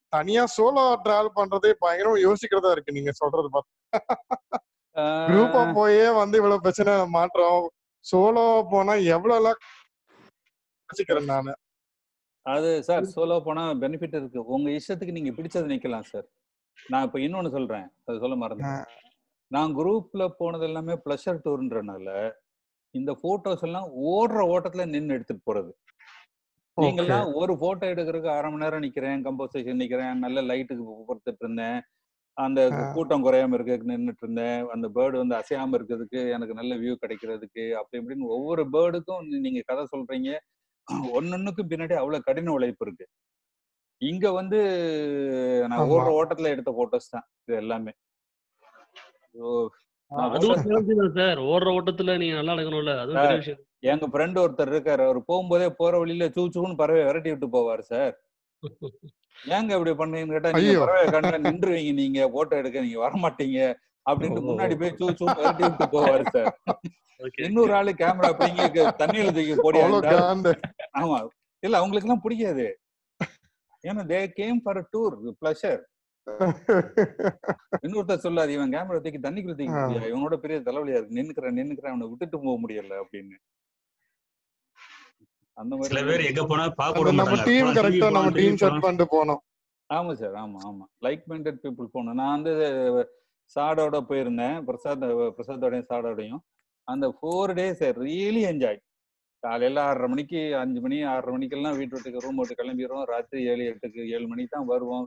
தனியா சோலோ டிராவல் பண்றதே பயங்கரம் யோசிக்கிறதா இருக்கு. நீங்க சொல்றது பார்த்தா. குரூப்பா போயே வந்து இவ்வளவு பிரச்சனை மாற்றோம். சோலோ போனா எவ்வளவு எல்லாம் யோசிக்கிறேன் நானு. அது சார் சோலோ போனா பெனிஃபிட் இருக்கு. உங்க இஷ்டத்துக்கு நீங்க பிடிச்சது நிக்கலாம் சார். நான் இப்ப இன்னொன்னு சொல்றேன். அது சொல்ல மறந்துட்டேன். நான் குரூப்ல போனது எல்லாமே ப்ளஷர் டூர்ன்றனால இந்த போட்டோஸ் எல்லாம் ஓடுற ஓட்டத்துல நின்னு எடுத்துட்டு போறது. ஓகே. நீங்கெல்லாம் ஒரு போட்டோ எடுக்கிறதுக்கு அரை மணி நேரம் நிக்கிறேன் கம்போசிஷன் நிக்கிறேன் நல்ல லைட்டுக்கு பொறுத்துட்டு இருந்தேன். அந்த கூட்டம் குறையாம இருக்கிறதுக்கு நின்றுட்டு இருந்தேன். அந்த பேர்டு வந்து அசையாம இருக்கிறதுக்கு எனக்கு நல்ல வியூ கிடைக்கிறதுக்கு அப்படி இப்படின்னு ஒவ்வொரு பேர்டுக்கும் நீங்க கதை சொல்றீங்க. ஒன்னொன்னுக்கும் பின்னாடி அவ்வளவு கடின உழைப்பு இருக்கு. இங்க வந்து நான் ஓடுற ஓட்டத்துல எடுத்த போட்டோஸ் தான். இது எல்லாமே. சார். ஓடுற ஓட்டத்துல நீங்க நல்லா விஷயம். எங்க ஃப்ரெண்ட் ஒருத்தர் இருக்காரு. அவர் போகும்போதே போற வழியில சூ சூன்னு பறவை விரட்டி விட்டு போவார் சார். ஏங்க இப்படி பண்ணீங்கன்னு கேட்டா நின்றுவீங்க நீங்க போட்டோ எடுக்க நீங்க வர மாட்டீங்க அப்படின்ட்டு முன்னாடி போய் சூ சூ விரட்டி விட்டு போவாரு சார். இன்னொரு ஆளு கேமரா பிடிங்க தண்ணியில தூக்கி போடியா ஆமா. இல்ல அவங்களுக்கு எல்லாம் பிடிக்காது. ஏன்னா they came for tour pleasure இன்னொருத்தர் சொல்லாது இவன் கேமரா தூக்கி தண்ணிக்குள்ள தூக்கி இவனோட பெரிய தலைவலியா இருக்கு. நின்னுக்கிறேன் நின்னுக்கிறேன் அவனை விட்டுட்டு போக முடியல அப்படின்னு. அந்த சில மாதிரி பேர் எங்க போனா விட நம்ம டீம் போனா டிவி கரெக்டா நம்ம டீம் செட் பண்ணிட்டு போனோம் ஆமா சார் ஆமா ஆமா. லைக் மைண்டட் பீப்புள் போகணும். நான் வந்து சாடோட போயிருந்தேன். பிரசாத் பிரசாத்தோடையும் சாடோடையும். அந்த ஃபோர் டேஸ் ரியலி என்ஜாய் காலையில ஆறரை மணிக்கு அஞ்சு மணி ஆறரை மணிக்கெல்லாம் வீட்டு விட்டுக்கு ரூம் விட்டு கிளம்பிடுவோம் ராத்திரி ஏழு எட்டுக்கு ஏழு மணிக்கு தான் வருவோம்.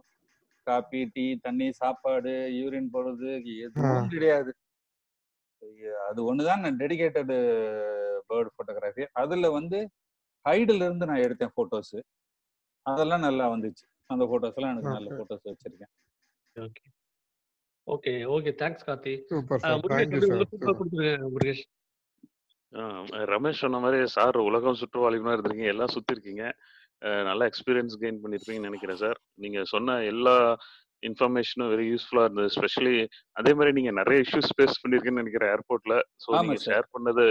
காப்பி டீ தண்ணி சாப்பாடு யூரின் போடுறது. எதுவும் கிடையாது. அது ஒண்ணுதான் நான் டெடிகேட்டட் பேர்ட் ஃபோட்டோகிராஃபி அதுல வந்து ஹைடுல இருந்து நான் எடுத்தேன் போட்டோஸ் அதெல்லாம் நல்லா வந்துச்சு. அந்த போட்டோஸ் எல்லாம் எனக்கு நல்ல போட்டோஸ் வச்சிருக்கேன். Okay okay okay thanks Karthi. Murugesh. Ramesh சொன்ன மாதிரி சார் உலகம் சுற்றுவாளிகளாக இருந்திருக்கீங்க. எல்லாம் சுற்றிருக்கீங்க நல்ல எக்ஸ்பீரியன்ஸ் கெயின் பண்ணியிருப்பீங்கன்னு நினைக்கிறேன் சார் நீங்கள் சொன்ன எல்லா இன்ஃபர்மேஷனும் வெரி யூஸ்ஃபுல்லாக இருந்தது. ஸ்பெஷலி அதே மாதிரி நீங்கள் நிறைய இஷ்யூஸ் ஃபேஸ் பண்ணியிருக்கீங்கன்னு நினைக்கிறேன் ஏர்போர்ட்டில் ஸோ சார் ஷேர் பண்ணது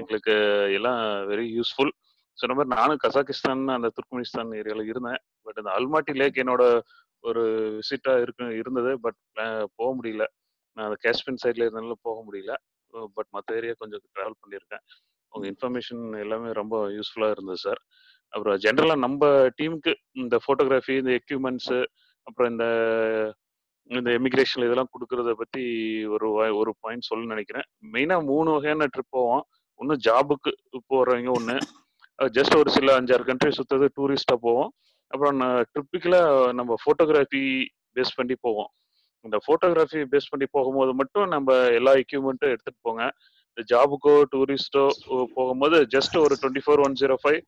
எங்களுக்கு எல்லாம் வெரி யூஸ்ஃபுல் சொன்ன மாதிரி நானும் கசாகிஸ்தான் அந்த துர்க்மெனிஸ்தான் ஏரியாவில் இருந்தேன். பட் அந்த அல்மாட்டி லேக் என்னோட ஒரு விசிட்டாக இருக்கு இருந்தது. பட் போக முடியல. நான் அந்த காஷ்மீர் சைடில் இருந்தனால போக முடியல. பட் மற்ற ஏரியா கொஞ்சம் ட்ராவல் பண்ணியிருக்கேன். உங்கள் இன்ஃபர்மேஷன் எல்லாமே ரொம்ப யூஸ்ஃபுல்லாக இருந்தது சார் அப்புறம் ஜென்ரலாக நம்ம டீமுக்கு இந்த ஃபோட்டோகிராஃபி இந்த எக்யூப்மெண்ட்ஸு அப்புறம் இந்த இந்த எமிக்ரேஷன் இதெல்லாம் கொடுக்கறத பற்றி ஒரு ஒரு பாயிண்ட் சொல்ல நினைக்கிறேன். மெயினாக மூணு வகையான ட்ரிப் போவோம். ஒன்று ஜாபுக்கு போகிறவங்க ஒன்று ஜஸ்ட் ஒரு சில அஞ்சாறு கண்ட்ரி சுற்றுறது டூரிஸ்டாக போவோம். அப்புறம் ட்ரிப்பிக்கலாக நம்ம ஃபோட்டோகிராஃபி பேஸ் பண்ணி போவோம். இந்த ஃபோட்டோகிராஃபி பேஸ் பண்ணி போகும்போது மட்டும் நம்ம எல்லா எக்யூப்மெண்ட்டும் எடுத்துகிட்டு போங்க. இந்த ஜாபுக்கோ டூரிஸ்டோ போகும்போது ஜஸ்ட் ஒரு twenty four one zero five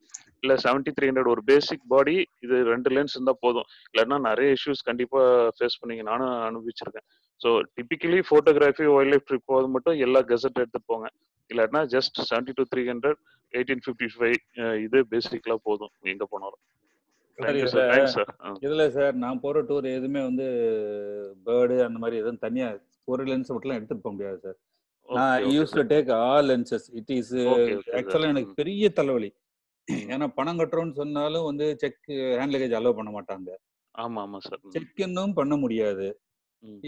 இல்லை செவன்ட்டி த்ரீ ஹண்ட்ரட் ஒரு பேசிக் பாடி இது ரெண்டு லென்ஸ் இருந்தால் போதும். இல்லைன்னா நிறைய இஷ்யூஸ் கண்டிப்பாக ஃபேஸ் பண்ணீங்க நானும் அனுபவிச்சிருக்கேன். So typically photography wildlife trip போகுது மட்டும் எல்லா கெசட் எடுத்துட்டு போங்க. இல்லாட்டினா just seventy two three hundred eighteen fifty five இது பேசிக்கலாக போதும். எங்கே போனாலும். இதுல சார் நான் போற டூர் எதுவுமே வந்து பேர்டு அந்த மாதிரி எதுவும் தனியா ஒரு லென்ஸ் மட்டும் எடுத்துட்டு போக முடியாது சார் நான் use to take all lenses it is ஆக்சுவலா எனக்கு ம் பெரிய தலைவலி. ஏன்னா பணம் கட்டுறோம்னு சொன்னாலும் வந்து செக் ஹேண்ட் லக்கேஜ் அலோவ் பண்ண மாட்டாங்க. ஆமாம் ஆமாம் சார் செக் இன்னும் பண்ண முடியாது.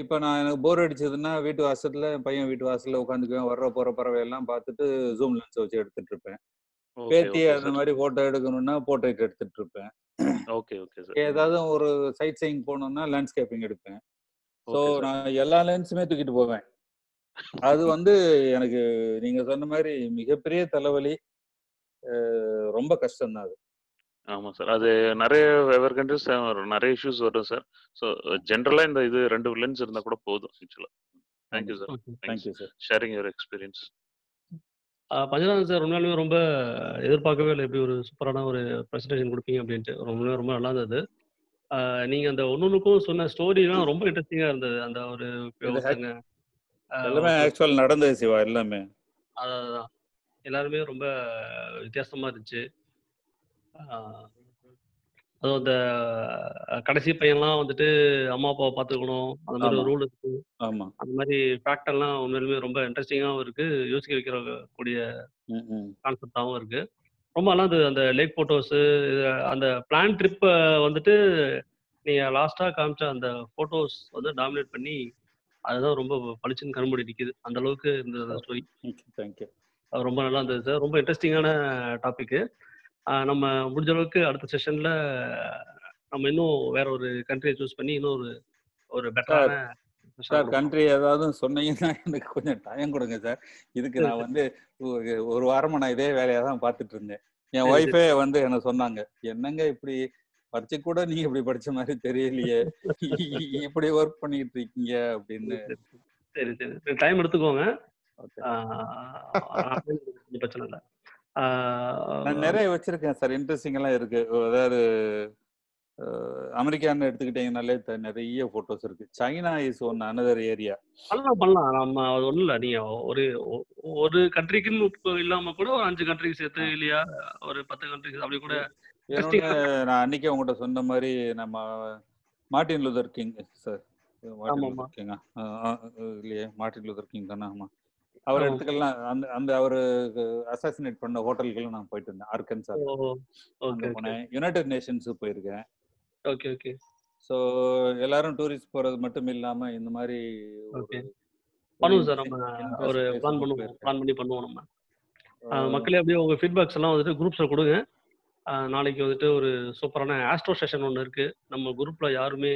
இப்ப நான் எனக்கு போர் அடிச்சதுன்னா வீட்டு வாசல்ல என் பையன் வீட்டு வாசல்ல உட்காந்துக்குவேன். வர்ற போற பறவை எல்லாம் பார்த்துட்டு ஜூம் லென்ஸ் வச்சு எடுத்துட்டு இருப்பேன். பேத்தி அந்த மாதிரி போட்டோ எடுக்கணும்னா போர்ட்ரேட் எடுத்துட்டு இருப்பேன். ஓகே ஓகே ஏதாவது ஒரு சைட் சைங் போகணும்னா லேண்ட்ஸ்கேப்பிங் எடுப்பேன். ஸோ நான் எல்லா லென்ஸுமே தூக்கிட்டு போவேன். அது வந்து எனக்கு நீங்க சொன்ன மாதிரி மிகப்பெரிய தலைவலி ரொம்ப கஷ்டம் தான் அது. ஆமாம் சார். அது நிறைய வெவர் கண்ட்ரிஸ் நிறைய இஷ்யூஸ் வரும் சார். ஸோ ஜென்ரலாக இந்த இது ரெண்டு லென்ஸ் இருந்தால் கூட போதும் ஆக்சுவலாக தேங்க்யூ ஆமா. Sir okay thanks thank you sir sharing your experience Panchanathan sir உண்மையாலுமே ரொம்ப எதிர்பார்க்கவே இல்லை இப்படி ஒரு சூப்பரான ஒரு ப்ரெசன்டேஷன் கொடுப்பீங்க அப்படின்ட்டு. ரொம்ப ரொம்ப நல்லா இருந்தது. ஆஹ் நீங்க அந்த ஒன்னொன்னுக்கும் சொன்ன ஸ்டோரிலாம் ரொம்ப இன்ட்ரெஸ்டிங்கா இருந்தது. அந்த ஒரு இது ஒருத்தங்க ஆஹ் எல்லாமே ஒருத்தர் ஆக்சுவல் நடந்தது சிவா எல்லாமே. அதான் அதான். எல்லாருமே ரொம்ப வித்தியாசமா இருந்துச்சு. அதுவும் அந்த கடைசி பையன்லாம் வந்துட்டு அம்மா அப்பாவை பார்த்துக்கணும். அந்த மாதிரி ரூல் இருக்கு. ஆமா. அந்த மாதிரி ஃபேக்ட் எல்லாம் உண்மையிலுமே ரொம்ப இன்ட்ரெஸ்டிங்காகவும் இருக்கு. யோசிக்க வைக்கிற கூடிய கான்செப்டாகவும் இருக்கு. ரொம்ப நல்லா இருந்தது அந்த லேக் ஃபோட்டோஸு அந்த பிளான் ட்ரிப்பை வந்துட்டு நீங்கள் லாஸ்ட்டாக காமிச்ச அந்த ஃபோட்டோஸ் வந்து டாமினேட் பண்ணி அதுதான் ரொம்ப பளிச்சுன்னு கரும்படி நிற்கிது அந்த அளவுக்கு இருந்தது ஸ்டோரி தேங்க்யூ அது ரொம்ப நல்லா இருந்தது சார் ரொம்ப இன்ட்ரெஸ்டிங்கான டாபிக்கு நம்ம முடிஞ்ச அளவுக்கு அடுத்த செஷனில் நம்ம இன்னும் வேற ஒரு கண்ட்ரியை சூஸ் பண்ணி இன்னும் ஒரு ஒரு பெட்டரான சார் கண்ட்ரி ஏதாவது சொன்னீங்கன்னா எனக்கு கொஞ்சம் டைம் கொடுங்க சார். இதுக்கு நான் வந்து ஒரு வாரமா நான் இதே வேலையா தான் பார்த்துட்டு இருந்தேன். என் ஒய்ஃபே வந்து என்ன சொன்னாங்க என்னங்க இப்படி படிச்சு கூட நீங்க இப்படி படிச்ச மாதிரி தெரியலையே. இப்படி ஒர்க் பண்ணிட்டு இருக்கீங்க அப்படின்னு. சரி சரி. டைம் எடுத்துக்கோங்க. பிரச்சனை இல்லை. நான் நிறைய வச்சிருக்கேன் சார். இன்ட்ரெஸ்டிங் எல்லாம் இருக்கு. அதாவது அமெரிக்கான்னு எடுத்துக்கிட்டீங்கனாலே நிறைய போட்டோஸ் இருக்கு. China is one another area பண்ணலாம் பண்ணலாம். நம்ம அது ஒன்றும் இல்லை. நீங்க ஒரு ஒரு கண்ட்ரிக்குன்னு இல்லாம கூட ஒரு அஞ்சு கண்ட்ரிக்கு சேர்த்து இல்லையா? ஒரு பத்து கண்ட்ரிக்கு அப்படி கூட நான் அன்னைக்கே உங்ககிட்ட சொன்ன மாதிரி நம்ம Martin Luther King sir Martin ஆமாமா. லூதர் கிங்கா இல்லையே. மார்ட்டின் லூதர் கிங் தானே? ஆமா. அவர். இடத்துக்கெல்லாம் அந்த அந்த அவரு அசாசினேட் பண்ண ஹோட்டல்களும் நான் போயிட்டு இருந்தேன். ஆர்கன்சா போனேன். யுனைடெட் நேஷன்ஸ் போயிருக்கேன். Okay okay. ஸோ எல்லாரும் டூரிஸ்ட் போறது மட்டும் இல்லாம இந்த மாதிரி பண்ணுவோம் சார். நம்ம ஒரு பிளான் பண்ணுவோம். பிளான் பண்ணி பண்ணுவோம் நம்ம. மக்களே அப்படியே உங்க ஃபீட்பேக்ஸ் எல்லாம் வந்துட்டு குரூப்ஸ்ல கொடுங்க. நாளைக்கு வந்துட்டு ஒரு சூப்பரான ஆஸ்ட்ரோ செஷன் ஒன்று இருக்கு. நம்ம குரூப்ல யாருமே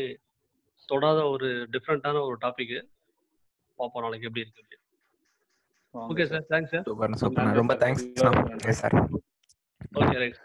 தொடாத ஒரு டிஃப்ரெண்டான ஒரு டாபிக் பார்ப்போம் நாளைக்கு எப்படி இருக்கு okay sir thanks sir. Super super ரொம்ப தேங்க்ஸ் சார். Okay right.